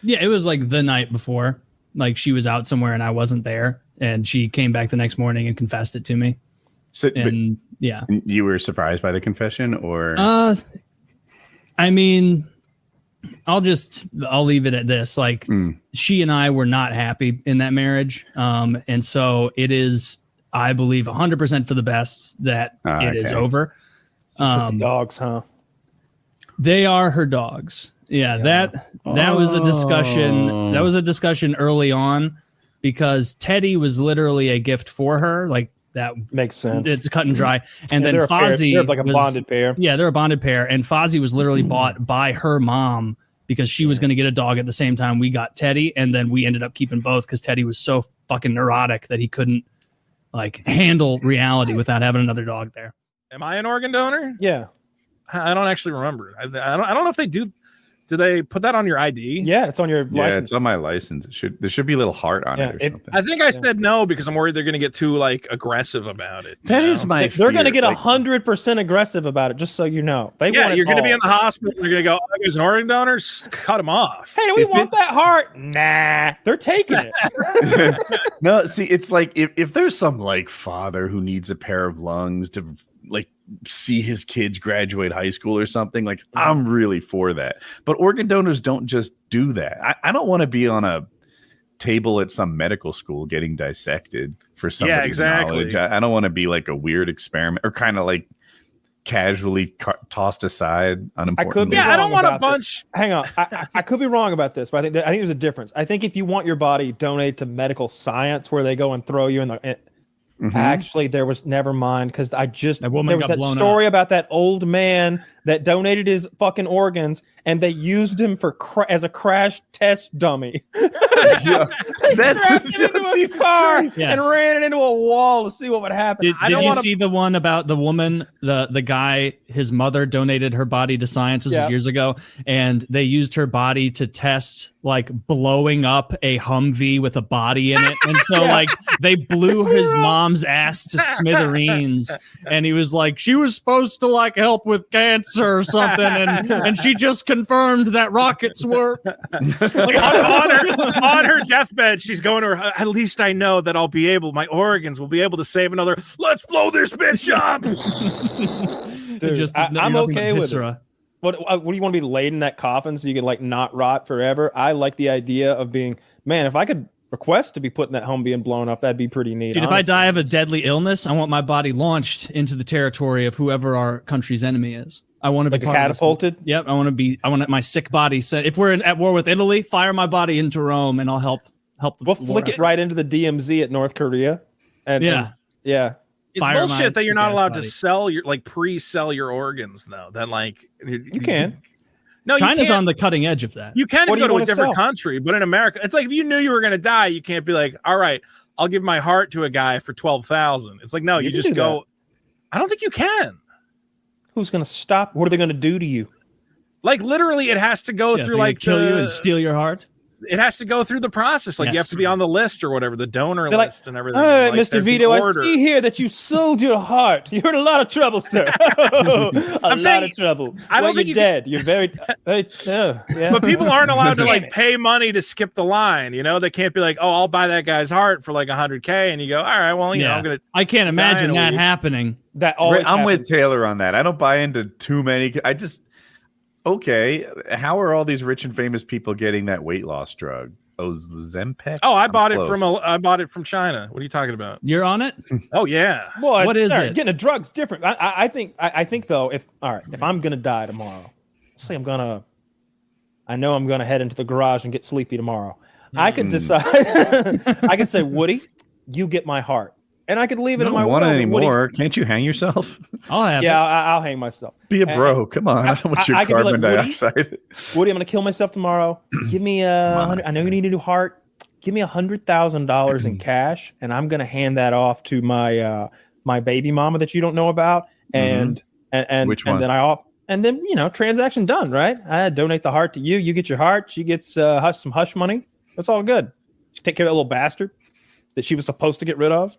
Yeah, it was like the night before. Like she was out somewhere and I wasn't there, and she came back the next morning and confessed it to me. So, but And yeah, you were surprised by the confession, or uh, I mean, I'll just I'll leave it at this. Like Mm. she and I were not happy in that marriage, um, and so it is, I believe, 100 percent for the best that Ah, it is okay. over. Took the Um, dogs, huh? They are her dogs. Yeah, Yeah. that that was a discussion. Oh. That was a discussion early on because Teddy was literally a gift for her. Like that, Makes sense. it's cut and dry. Mm-hmm. And Yeah, then they're Fozzie they're like a was, bonded pair. Yeah, they're a bonded pair, and Fozzie was literally mm-hmm. bought by her mom because she was going to get a dog at the same time we got Teddy, and then we ended up keeping both because Teddy was so fucking neurotic that he couldn't like handle reality without having another dog there. Am I an organ donor? Yeah, I I don't actually remember. I, I don't. I don't know if they do. Do they put that on your ID? yeah, it's on your yeah, license. it's on my license. It should there should be a little heart on Yeah, it or it- something. I think I said no because I'm worried they're going to get too like aggressive about it. you that is know? my. They- They're going to get a like- hundred percent aggressive about it, just so you know. They yeah, want you're going to be in the hospital. They're going to go. Oh, there's an organ donor. Cut him off. Hey, do we If want it- that heart? Nah, they're taking it. no, see, it's like if, if there's some like father who needs a pair of lungs to like see his kids graduate high school or something, like I'm really for that. But organ donors don't just do that. I, I don't want to be on a table at some medical school getting dissected for somebody's exactly. knowledge. I, I don't want to be like a weird experiment or kind of like casually ca- tossed aside unimportant. could be Yeah, I don't want a about that. bunch. Hang on, I, I, I could be wrong about this, but I think that, I think there's a difference. I think if you want your body donated to medical science, where they go and throw you in the. Mhm. Actually, there was never mind because I just there was that blown story about that old man that donated his fucking organs and they used him for cra- as a crash test dummy. Yeah, They that's strapped him into a Jesus car Yeah. and ran it into a wall to see what would happen. Did, I did don't you wanna- see the one about the woman, the the guy, his mother donated her body to scientists Yeah. years ago, and they used her body to test like blowing up a Humvee with a body in it, and so Yeah. like they blew his mom's ass to smithereens, and he was like, she was supposed to like help with cancer or something, and and she just confirmed that rockets work. Like on, on her, on her deathbed, she's going to her. At least I know that I'll be able. My organs will be able to save another. Let's blow this bitch up. Dude, just I, no- I'm okay with it. viscera. What, uh, what do you want to be laid in that coffin so you can like not rot forever? I like the idea of being man. If I could request to be put in that home being blown up, that'd be pretty neat. Dude, if I die of a deadly illness, I want my body launched into the territory of whoever our country's enemy is. I want to like be part of this- catapulted. Yep, I want to be. I want my sick body sent. If we're in, at war with Italy, fire my body into Rome, and I'll help help the. We'll war flick it right into the DMZ at North Korea. And Yeah. and- yeah. It's Fire bullshit that you're not allowed body. to sell your like pre-sell your organs though. Then like you, You can. No, China's on the cutting edge of that. You can What do go you to a different sell? country, but in America, it's like if you knew you were going to die, you can't be like, "All right, I'll give my heart to a guy for twelve thousand. It's like, no, You you, just do go. I don't think you can. Who's gonna stop? What are they gonna do to you? Like literally, it has to go Yeah, through like kill you and steal your heart. It has to go through the process. Like you have to be on the list or whatever, the donor They're like, list and everything. All right, Like, Mr. Vito, I see here that you sold your heart. You're in a lot of trouble, sir. a lot saying- of trouble. I don't well, think you're you can- dead. You're very, very oh, yeah. But people aren't allowed to like pay money to skip the line. You know, they can't be like, "Oh, I'll buy that guy's heart for like hundred k," and you go, "All right, well, you know, Yeah. I'm gonna." I can't imagine that week. happening. that always I'm with. Taylor on that. I don't buy into too many. I just okay. How are all these rich and famous people getting that weight loss drug? Oh, Zempic. Oh, I I'm bought it from a, I bought it from China. What are you talking about? You're on it. Oh yeah, Well, What it's- is all right, it? Getting a drug's different. I, I, I think. I, I think though, if all right, if I'm gonna die tomorrow, let's say I'm gonna, I know I'm gonna head into the garage and get sleepy tomorrow. I could Hmm. decide. I could say, Woody, you get my heart, and I could leave it I in don't my want will it that Woody- anymore. Can't you hang yourself? I'll have yeah, it. I, I'll hang myself. Be a bro. Come on. I don't want your I could be like, carbon Woody? dioxide. Woody, I'm gonna kill myself tomorrow. Give me a. Come on, hundred- I know you need a new heart. Give me a hundred thousand dollars in cash, and I'm gonna hand that off to my uh my baby mama that you don't know about, and and and, Mm-hmm. Which and one? then I off. And then you know, transaction done, right? I donate the heart to you. You get your heart. She gets uh, hush, some hush money. That's all good. She take care of that little bastard that she was supposed to get rid of.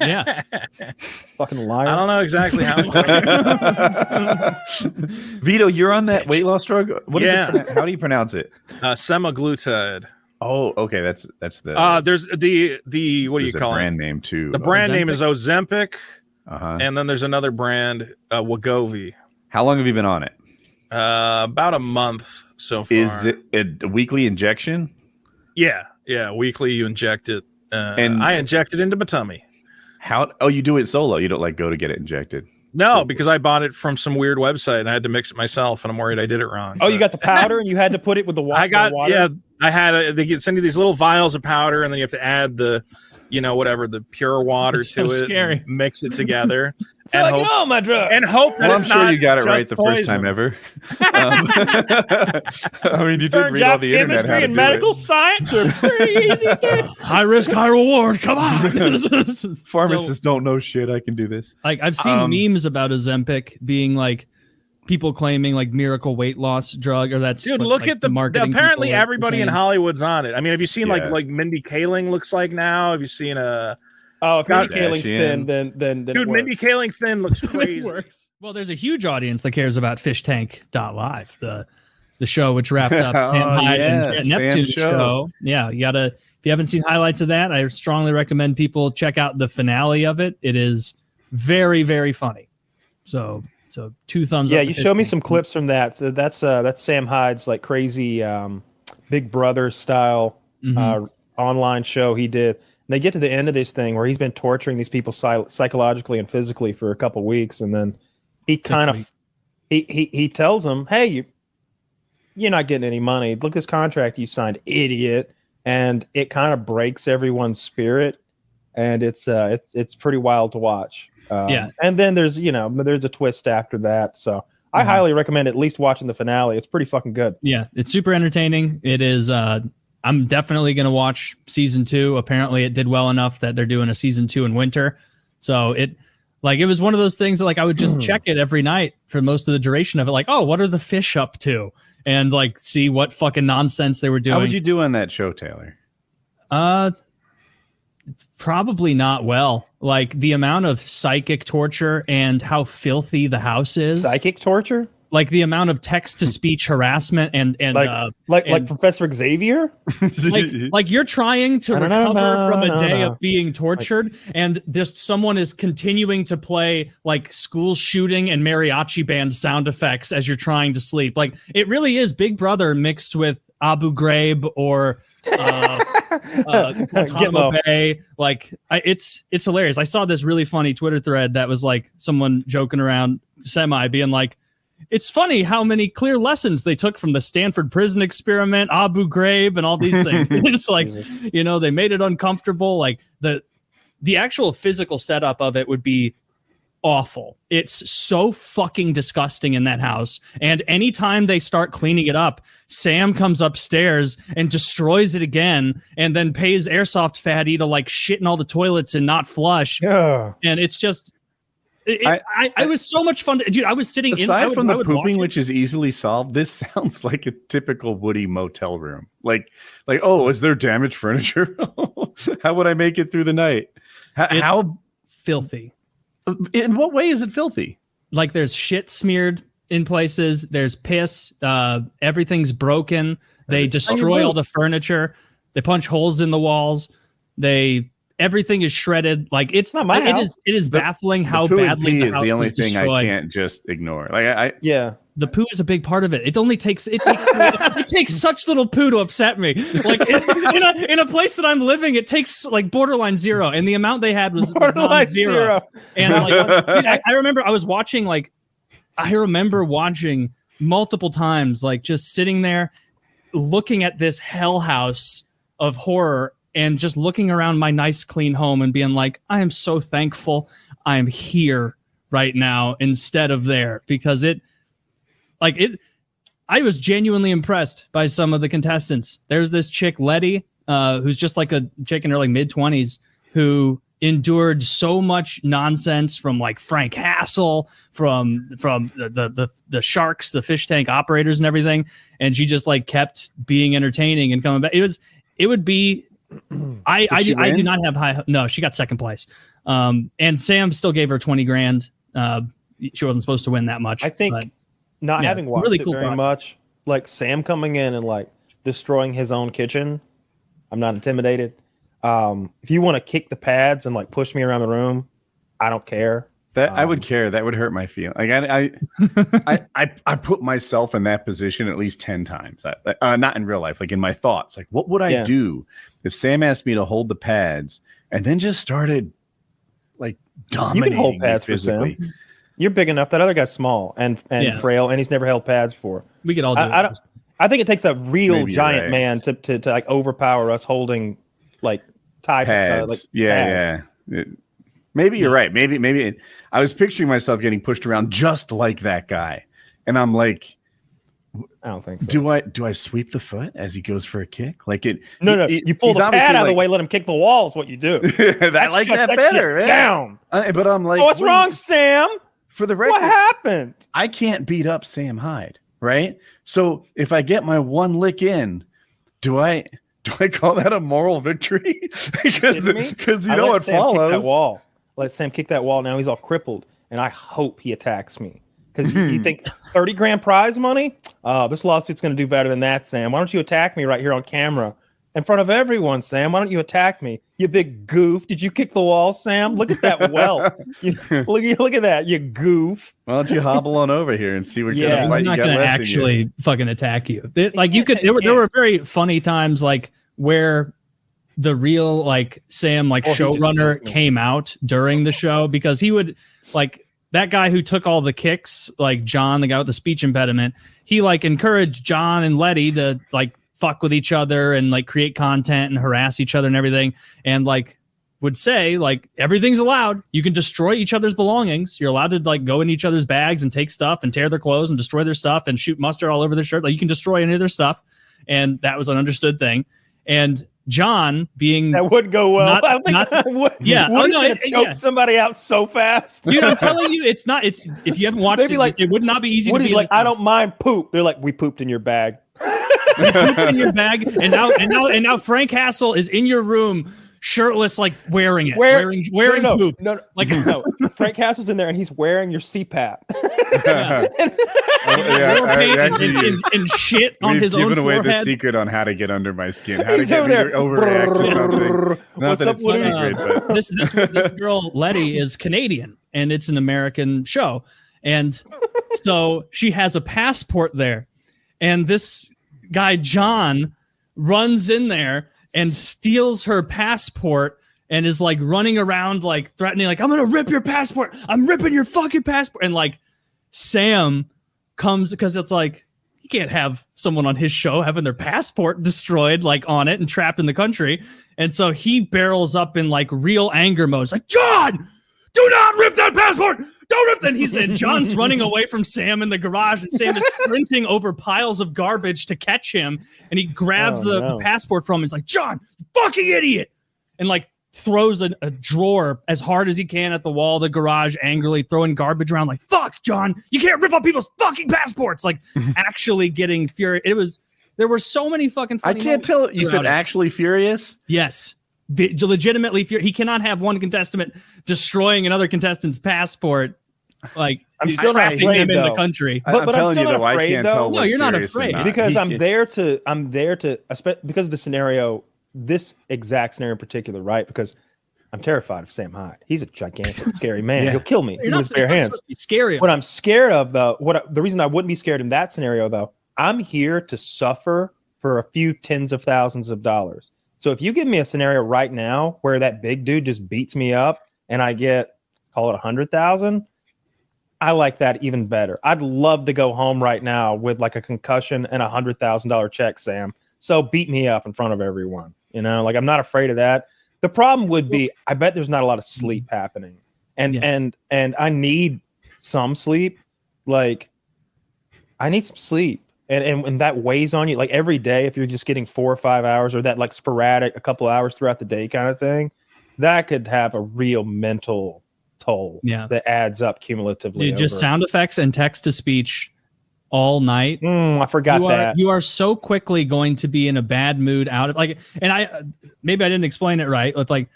Yeah. Fucking liar. I don't know exactly how. Vito, you're on that weight loss drug. What is Yeah. it? How do you pronounce it? uh, semaglutide. Oh, okay. That's that's the Uh, there's the the what do you there's a call brand it? name too. The brand name is Ozempic, Uh-huh. and then there's another brand, uh, Wegovy. How long have you been on it? Uh, about a month so far. Is it a weekly injection? Yeah, yeah. Weekly, you inject it. Uh, And- I inject it into my tummy. How? Oh, you do it solo. You don't like go to get it injected. No, because I bought it from some weird website and I had to mix it myself, and I'm worried I did it wrong. Oh, you got the powder and you had to put it with the wa- I got the water. yeah. I had a, they get send you these little vials of powder, and then you have to add the, you know, whatever the pure water That's to so it. scary. Mix it together Feel and like, hope oh my drug. and hope that Well, I'm it's sure you got it right the first time ever. Um, I mean, you did Turns read all the internet chemistry how to and do medical it. science are pretty easy things. High risk, high reward. Come on. Pharmacists don't know shit. I can do this. Like I've seen Um, memes about Ozempic being like people claiming like miracle weight loss drug or that's Dude, what, look like, at the, marketing. apparently everybody in. Hollywood's on it. I mean, have you seen like Yeah. like Mindy Kaling looks like now? Have you seen a Oh, if Mindy Kardashian. Kaling's thin, then then then dude? Mindy Kaling thin looks crazy. works. Well, there's a huge audience that cares about Fish Tank Live, the the show which wrapped up Oh, Sam Hyde yeah, and Neptune show. show. Yeah, you gotta if you haven't seen highlights of that, I strongly recommend people check out the finale of it. It is very very funny. So so two thumbs yeah, you showed me some clips from that. So that's uh that's Sam Hyde's like crazy um Big Brother style Mhm. uh online show he did. And they get to the end of this thing where he's been torturing these people psy- psychologically and physically for a couple weeks, and then he kind of he, he he tells them, "Hey, you you're not getting any money. Look at this contract you signed, idiot." And it kind of breaks everyone's spirit, and it's uh it's it's pretty wild to watch. Um, Yeah. and then there's you know there's a twist after that, so I Mhm. highly recommend at least watching the finale. It's pretty fucking good. Yeah, it's super entertaining. It is. uh I'm definitely gonna watch season two. Apparently, it did well enough that they're doing a season two in winter. So it, like, it was one of those things that like I would just check it every night for most of the duration of it. Like, oh, what are the fish up to? And like see what fucking nonsense they were doing. How would you do on that show, Taylor? Uh, probably not well. Like the amount of psychic torture and how filthy the house is. Psychic torture, like the amount of text to speech harassment and and like uh, like like Professor Xavier. like like you're trying to recover no, from a no, day no. of being tortured and just someone is continuing to play like school shooting and mariachi band sound effects as you're trying to sleep like it really is big brother mixed with abu ghraib or uh, uh, Guantanamo. Bay. Like I, it's it's hilarious. I saw this really funny Twitter thread that was like someone joking around semi being like, "It's funny how many clear lessons they took from the Stanford prison experiment, Abu Ghraib, and all these things." it's like you know they made it uncomfortable. Like the the actual physical setup of it would be awful. It's so fucking disgusting in that house. And anytime they start cleaning it up, Sam comes upstairs and destroys it again and then pays Airsoft Fatty to like shit in all the toilets and not flush. Yeah. And it's just. It, I- I, I, was so much fun. To, dude, I was sitting in. Aside would- from the would pooping, which is easily solved, this sounds like a typical Woody motel room. Like, like, oh, is there damaged furniture? how would I make it through the night? How, how? filthy. In what way is it filthy? like there's shit smeared in places. There's piss. Uh everything's broken. They destroy all the furniture. They punch holes in the walls. They everything is shredded like it's not my it house. is it is The- baffling how the poo badly pee the is house the only was thing destroyed I can't just ignore. Like, I, I Yeah. the poo is a big part of it. It only takes it takes it takes such little poo to upset me. Like in, in a in a place that I'm living, it takes like borderline zero, and the amount they had was, was Borderline non-zero. zero. And like, I, I remember I was watching like I remember watching multiple times, like just sitting there looking at this hell house of horror and just looking around my nice clean home and being like, I am so thankful I am here right now instead of there because it like it I was genuinely impressed by some of the contestants. There's this chick Letty, uh, who's just like a chick in her like mid twenties who endured so much nonsense from like Frank Hassle, from from the the the sharks, the fish tank operators, and everything, and she just like kept being entertaining and coming back. It was it would be. I I do, I do not have high. No, she got second place. Um, and Sam still gave her twenty grand. Uh, she wasn't supposed to win that much. I think but- not Yeah, having watched really it cool very project. much, like Sam coming in and like destroying his own kitchen I'm not intimidated. Um, if you want to kick the pads and like push me around the room, I don't care. That I would Um, care. That would hurt my feel. Like I, I, I, I, I put myself in that position at least ten times. I- Uh, not in real life, like in my thoughts. Like, what would I Yeah. do if Sam asked me to hold the pads and then just started like dominating hold pads for Sam. physically? You're big enough. That other guy's small and and Yeah. frail, and he's never held pads before. We could all do I- I don't- I think it takes a real Maybe giant right. man to, to to like overpower us holding like tie Pads. uh, like yeah, pads. yeah. It- maybe you're right. Maybe, maybe it, I was picturing myself getting pushed around just like that guy, and I'm like, I don't think so. do I do I sweep the foot as he goes for a kick? Like it? no, no, it- you pull the obviously pad out of the like- way, let him kick the walls. What you do? I like shuts that shit better. man. Down. Uh, but I'm like, oh, what's what- wrong, Sam? For the record, What happened? I can't beat up Sam Hyde, right? So if I get my one lick in, do I do I call that a moral victory? because because you I know let what Sam Kick follows. that wall. Let Sam kick that wall. Now he's all crippled, and I hope he attacks me. Because you, Hmm. you think thirty grand prize money? Uh, this lawsuit's going to do better than that, Sam. Why don't you attack me right here on camera in front of everyone, Sam? Why don't you attack me? You big goof! Did you kick the wall, Sam? Look at that well. You, look, look at that, you goof. Why don't you hobble on over here and see what Yeah. kind of He's fight you not got going to left in you? actually fucking attack you. It- like you could, can't- there were, there were very funny times like where the real like Sam like Or showrunner came out during the show because he would like that guy who took all the kicks, like John, the guy with the speech impediment. He like encouraged John and Letty to like fuck with each other and like create content and harass each other and everything. And like would say like everything's allowed. You can destroy each other's belongings. You're allowed to like go in each other's bags and take stuff and tear their clothes and destroy their stuff and shoot mustard all over their shirt. Like you can destroy any of their stuff. And that was an understood thing. And John being That would go well. Not- I think not- would. Yeah. Woody's Oh, no, it- choke yeah. somebody out so fast. dude, I'm telling you, it's not it's if you haven't watched it, like- it would not be easy Woody's to be like, I don't mind poop. They're like, we pooped in your bag. poop in your bag, and now and now and now Frank Hassle is in your room, shirtless, like wearing it, Where- wearing wearing no, no, poop. No, no, Like- no. Frank Castle's in there and he's wearing your CPAP. Yeah, war I- paint and, actually, and, and, and shit on We've his own given away the secret on how to get under my skin, how to he's get over there. overreact to something. Not What's that up, it's a Woody? secret, but uh, this this this girl Letty is Canadian and it's an American show, and so she has a passport there, and this guy John runs in there and steals her passport and is like running around like threatening like I'm gonna rip your passport, I'm ripping your fucking passport, and like Sam comes because it's like you can't have someone on his show having their passport destroyed like on it and trapped in the country. And so he barrels up in like real anger mode. It's like, John, do not rip that passport. Don't rip that. He's and John's running away from Sam in the garage, and Sam is sprinting over piles of garbage to catch him. And he grabs Oh, the no. passport from him. He's like, John, fucking idiot. And like throws a, a drawer as hard as he can at the wall of the garage, angrily throwing garbage around, like, fuck, John, you can't rip up people's fucking passports. Like actually getting furious. It was there were so many fucking I can't tell. You said it. actually furious. Yes. Vi- legitimately, fur- he cannot have one contestant destroying another contestant's passport. Like I'm he's still not trapping afraid, them in the country. I- But- I'm I'm still you not though, I afraid, can't though. tell. No, you're not afraid. not. because He I'm can- there to I'm there to because of the scenario, this exact scenario in particular, right? Because I'm terrified of Sam Hyde. He's a gigantic, scary man. Yeah. He'll kill me You're with not, his bare hands. scary. What I'm scared of, though, what I- the reason I wouldn't be scared in that scenario, though, I'm here to suffer for a few tens of thousands of dollars. So if you give me a scenario right now where that big dude just beats me up and I get call it a hundred thousand, I like that even better. I'd love to go home right now with like a concussion and a hundred thousand dollar check, Sam. So beat me up in front of everyone. You know, like I'm not afraid of that. The problem would be I bet there's not a lot of sleep mm-hmm. happening. And Yes. and and I need some sleep. Like I need some sleep. And, and and that weighs on you like every day if you're just getting four or five hours or that like sporadic a couple hours throughout the day kind of thing that could have a real mental toll Yeah. that adds up cumulatively Dude, just sound effects and text to speech all night. Mm, i forgot you are that you are so quickly going to be in a bad mood out of like and i maybe i didn't explain it right with like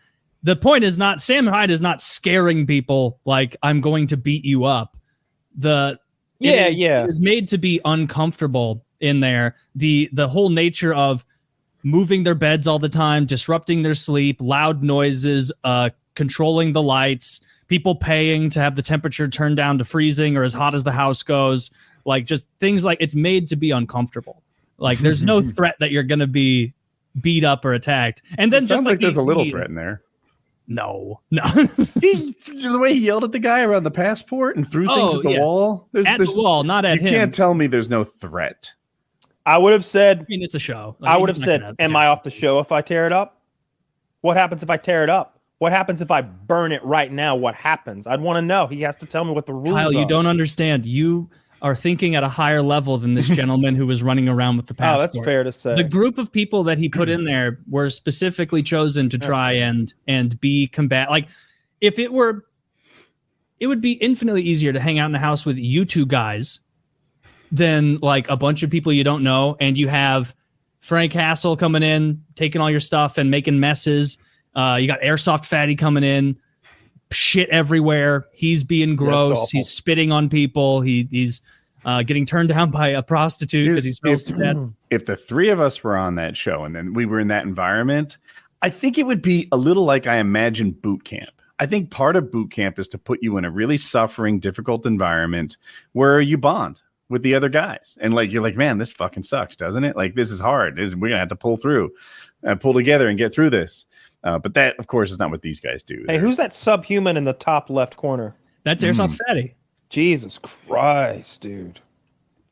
the point is not sam hyde is not scaring people like i'm going to beat you up the Yeah, is- yeah. it is made to be uncomfortable in there the the whole nature of moving their beds all the time, disrupting their sleep, loud noises, uh, controlling the lights, people paying to have the temperature turned down to freezing or as hot as the house goes, like just things like it's made to be uncomfortable. Like there's no threat that you're gonna be beat up or attacked. And then It just sounds like, there's the- a little the- threat in there. No, no. He, the way he yelled at the guy around the passport and threw things Oh, at the yeah. wall. There's, at there's, the wall, not at you him. You can't tell me there's no threat. I would have said, I mean, it's a show. I would have said, gonna "Am I off the show if I tear it up? What happens if I tear it up? What happens if I burn it right now? What happens? I'd want to know. He has to tell me what the rules Kyle, you don't understand. You are thinking at a higher level than this gentleman who was running around with the Oh, that's fair to say. The group of people that he put in there were specifically chosen to That's try fair. and and be combat. Like, if it were, it would be infinitely easier to hang out in the house with you two guys than like a bunch of people you don't know, and you have Frank Hassle coming in, taking all your stuff and making messes. Uh, you got Airsoft Fatty coming in, shit everywhere. He's being gross. He's spitting on people. He he's uh, getting turned down by a prostitute because he If- smells too bad. If the three of us were on that show and then we were in that environment, I think it would be a little like I imagine boot camp. I think part of boot camp is to put you in a really suffering, difficult environment where you bond with the other guys. And like you're like, man, this fucking sucks, doesn't it? Like this is hard. This, we're gonna have to pull through, uh, pull together, and get through this. Uh, but that, of course, is not what these guys do. hey, They're- who's that subhuman in the top left corner? That's Airsoft Fatty. Jesus Christ, dude.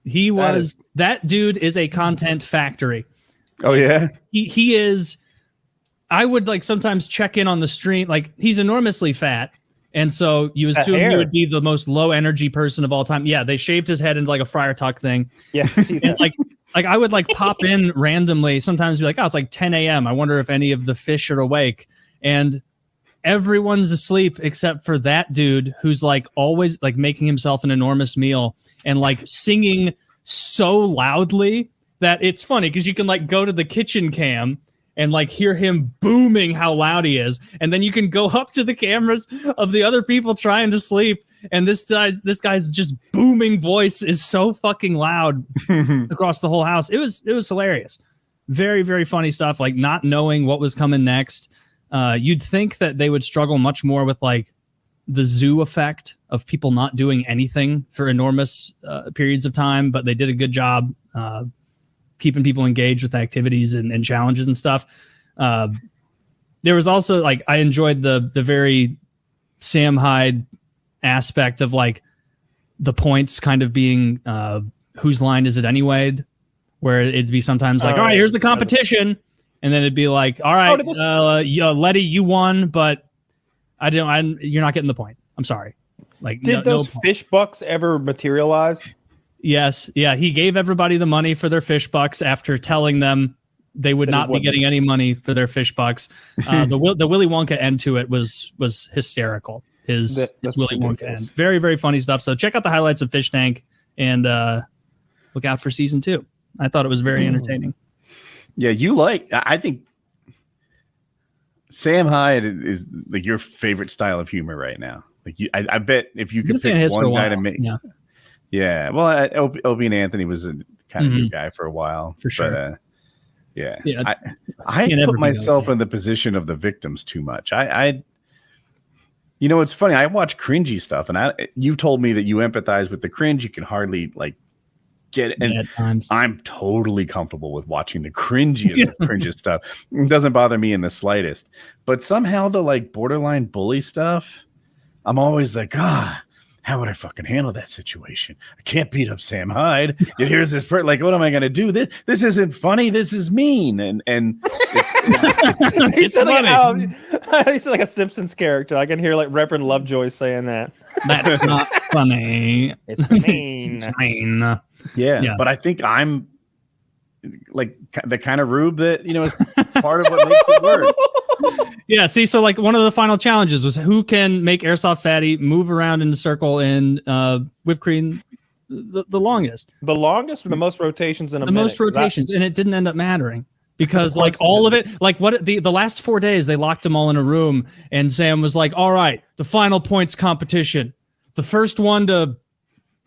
He That was is- that dude is a content factory. Oh yeah, He he is. I would like sometimes check in on the stream. Like he's enormously fat, and so you assume he would be the most low energy person of all time. Yeah, they shaved his head into like a friar tuck thing, Yeah, see and that. like like I would like pop in randomly. Sometimes be like, oh, it's like 10 a.m. I wonder if any of the fish are awake, and everyone's asleep except for that dude who's like always like making himself an enormous meal and like singing so loudly that it's funny because you can like go to the kitchen cam and like hear him booming how loud he is and then you can go up to the cameras of the other people trying to sleep and this guy's this guy's just booming voice is so fucking loud across the whole house. It was it was hilarious. Very very funny stuff like not knowing what was coming next. Uh, you'd think that they would struggle much more with like the zoo effect of people not doing anything for enormous uh, periods of time, but they did a good job uh, keeping people engaged with activities and, and challenges and stuff. Uh, there was also like I enjoyed the the very Sam Hyde aspect of like the points kind of being uh, whose line is it anyway, where it'd be sometimes like, Oh, all right, here's the competition. And then it'd be like, all right, this- uh, yeah, Letty, you won, but I don't. I you're not getting the point. I'm sorry. Like, Did no, no those point. fish bucks ever materialize? Yes, yeah. He gave everybody the money for their fish bucks after telling them they would That not be getting any money for their fish bucks. Uh, the the Willy Wonka end to it was was hysterical. His, That- that's Willy Wonka end, very very funny stuff. So check out the highlights of Fish Tank and uh, look out for season two. I thought it was very entertaining. yeah. You like? I I think Sam Hyde is like your favorite style of humor right now. Like you, I, I bet if you could pick one guy to make, Yeah, Yeah, well, uh, Opie, Opie and Anthony was a kind of Mhm. good guy for a while, For sure. But, uh, yeah, Yeah, I, I can't put myself in the position of the victims too much. I, I, you know, it's funny. I watch cringy stuff, and I, you told me that you empathize with the cringe. You can hardly like get it. And. I'm totally comfortable with watching the cringiest of cringiest stuff. It doesn't bother me in the slightest. But somehow the like borderline bully stuff, I'm always like, ah, how would I fucking handle that situation? I can't beat up Sam Hyde. Yet here's this per like, what am I gonna do? This this isn't funny. This is mean. And and it's, He It's said like, funny. Um, oh, he's like a Simpsons character. I can hear like Reverend Lovejoy saying that. That's not funny. It's mean. It's mean. yeah, Yeah. But I think I'm like the kind of rube that you know is part of what makes it work. Yeah, see, so like one of the final challenges was who can make Airsoft Fatty move around in a circle in uh, whipped cream the, the longest, the longest or the most rotations in a the minute? most I- rotations, and it didn't end up mattering because like all of it, like what the the last four days they locked them all in a room, and Sam was like, "All right, the final points competition, the first one to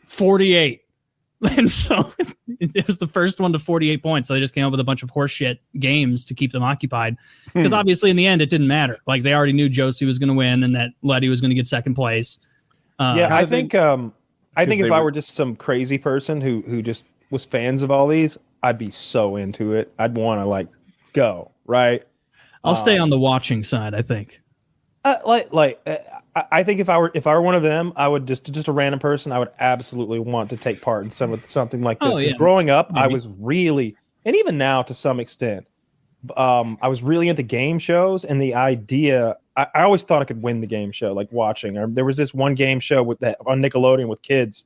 forty eight, And so it was the first one to 48 points. So they just came up with a bunch of horseshit games to keep them occupied. Because Hmm. obviously, in the end, it didn't matter. Like they already knew Josie was going to win and that Letty was going to get second place. Uh, yeah, I think um, I 'cause think if they I were- were just some crazy person who who just was fans of all these, I'd be so into it. I'd want to like go right. I'll stay Um, on the watching side. I think. Uh, like like uh, I, I think if I were if I were one of them, I would just just a random person. I would absolutely want to take part in some something like this. Oh, yeah. Growing up, I was really and even now to some extent, um, I was really into game shows and the idea. I, I always thought I could win the game show, like watching. Or there was this one game show with that on Nickelodeon with kids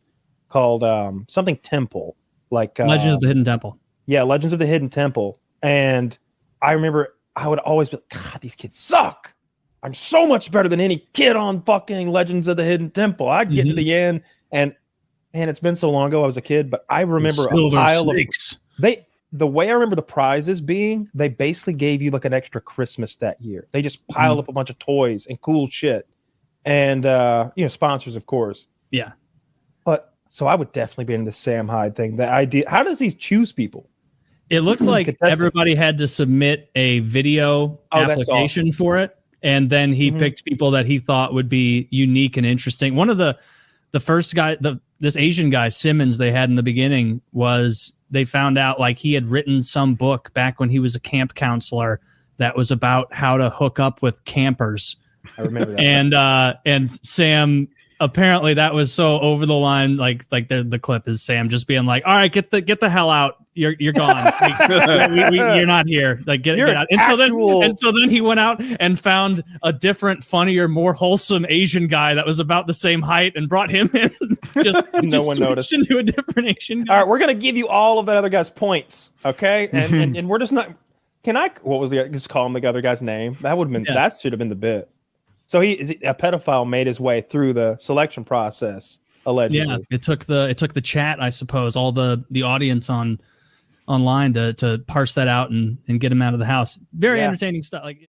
called um, something Temple, like uh, Legends of the Hidden Temple. yeah, Legends of the Hidden Temple. And I remember I would always be like, God, these kids suck. I'm so much better than any kid on fucking Legends of the Hidden Temple. I'd get to Mhm. the end and man, it's been so long ago I was a kid, but I remember a pile of they the way I remember the prizes being, they basically gave you like an extra Christmas that year. They just piled up a bunch of toys and cool shit. And uh, you know, sponsors, of course. Yeah. But so I would definitely be in the Sam Hyde thing. The idea how does he choose people? It looks like everybody had to submit a video Oh, application for it, and then he Mhm. picked people that he thought would be unique and interesting. One of the the first guy, the this Asian guy Simmons they had in the beginning was they found out like he had written some book back when he was a camp counselor that was about how to hook up with campers I remember that. and uh and Sam apparently that was so over the line like like the the clip is Sam just being like all right get the get the hell out you're you're gone Like, we, we, you're not here like get, get out and so then and so then he went out and found a different funnier more wholesome Asian guy that was about the same height and brought him in just No just one noticed. into a different Asian guy All right, we're gonna give you all of that other guy's points, okay? And and, and we're just not. Can I? What was the? Just call him the other guy's name. That would have been. Yeah. That should have been the bit. So he a pedophile made his way through the selection process allegedly. Yeah, it took the it took the chat, I suppose, all the the audience on online to to parse that out and and get him out of the house. Very yeah. entertaining stuff. Like.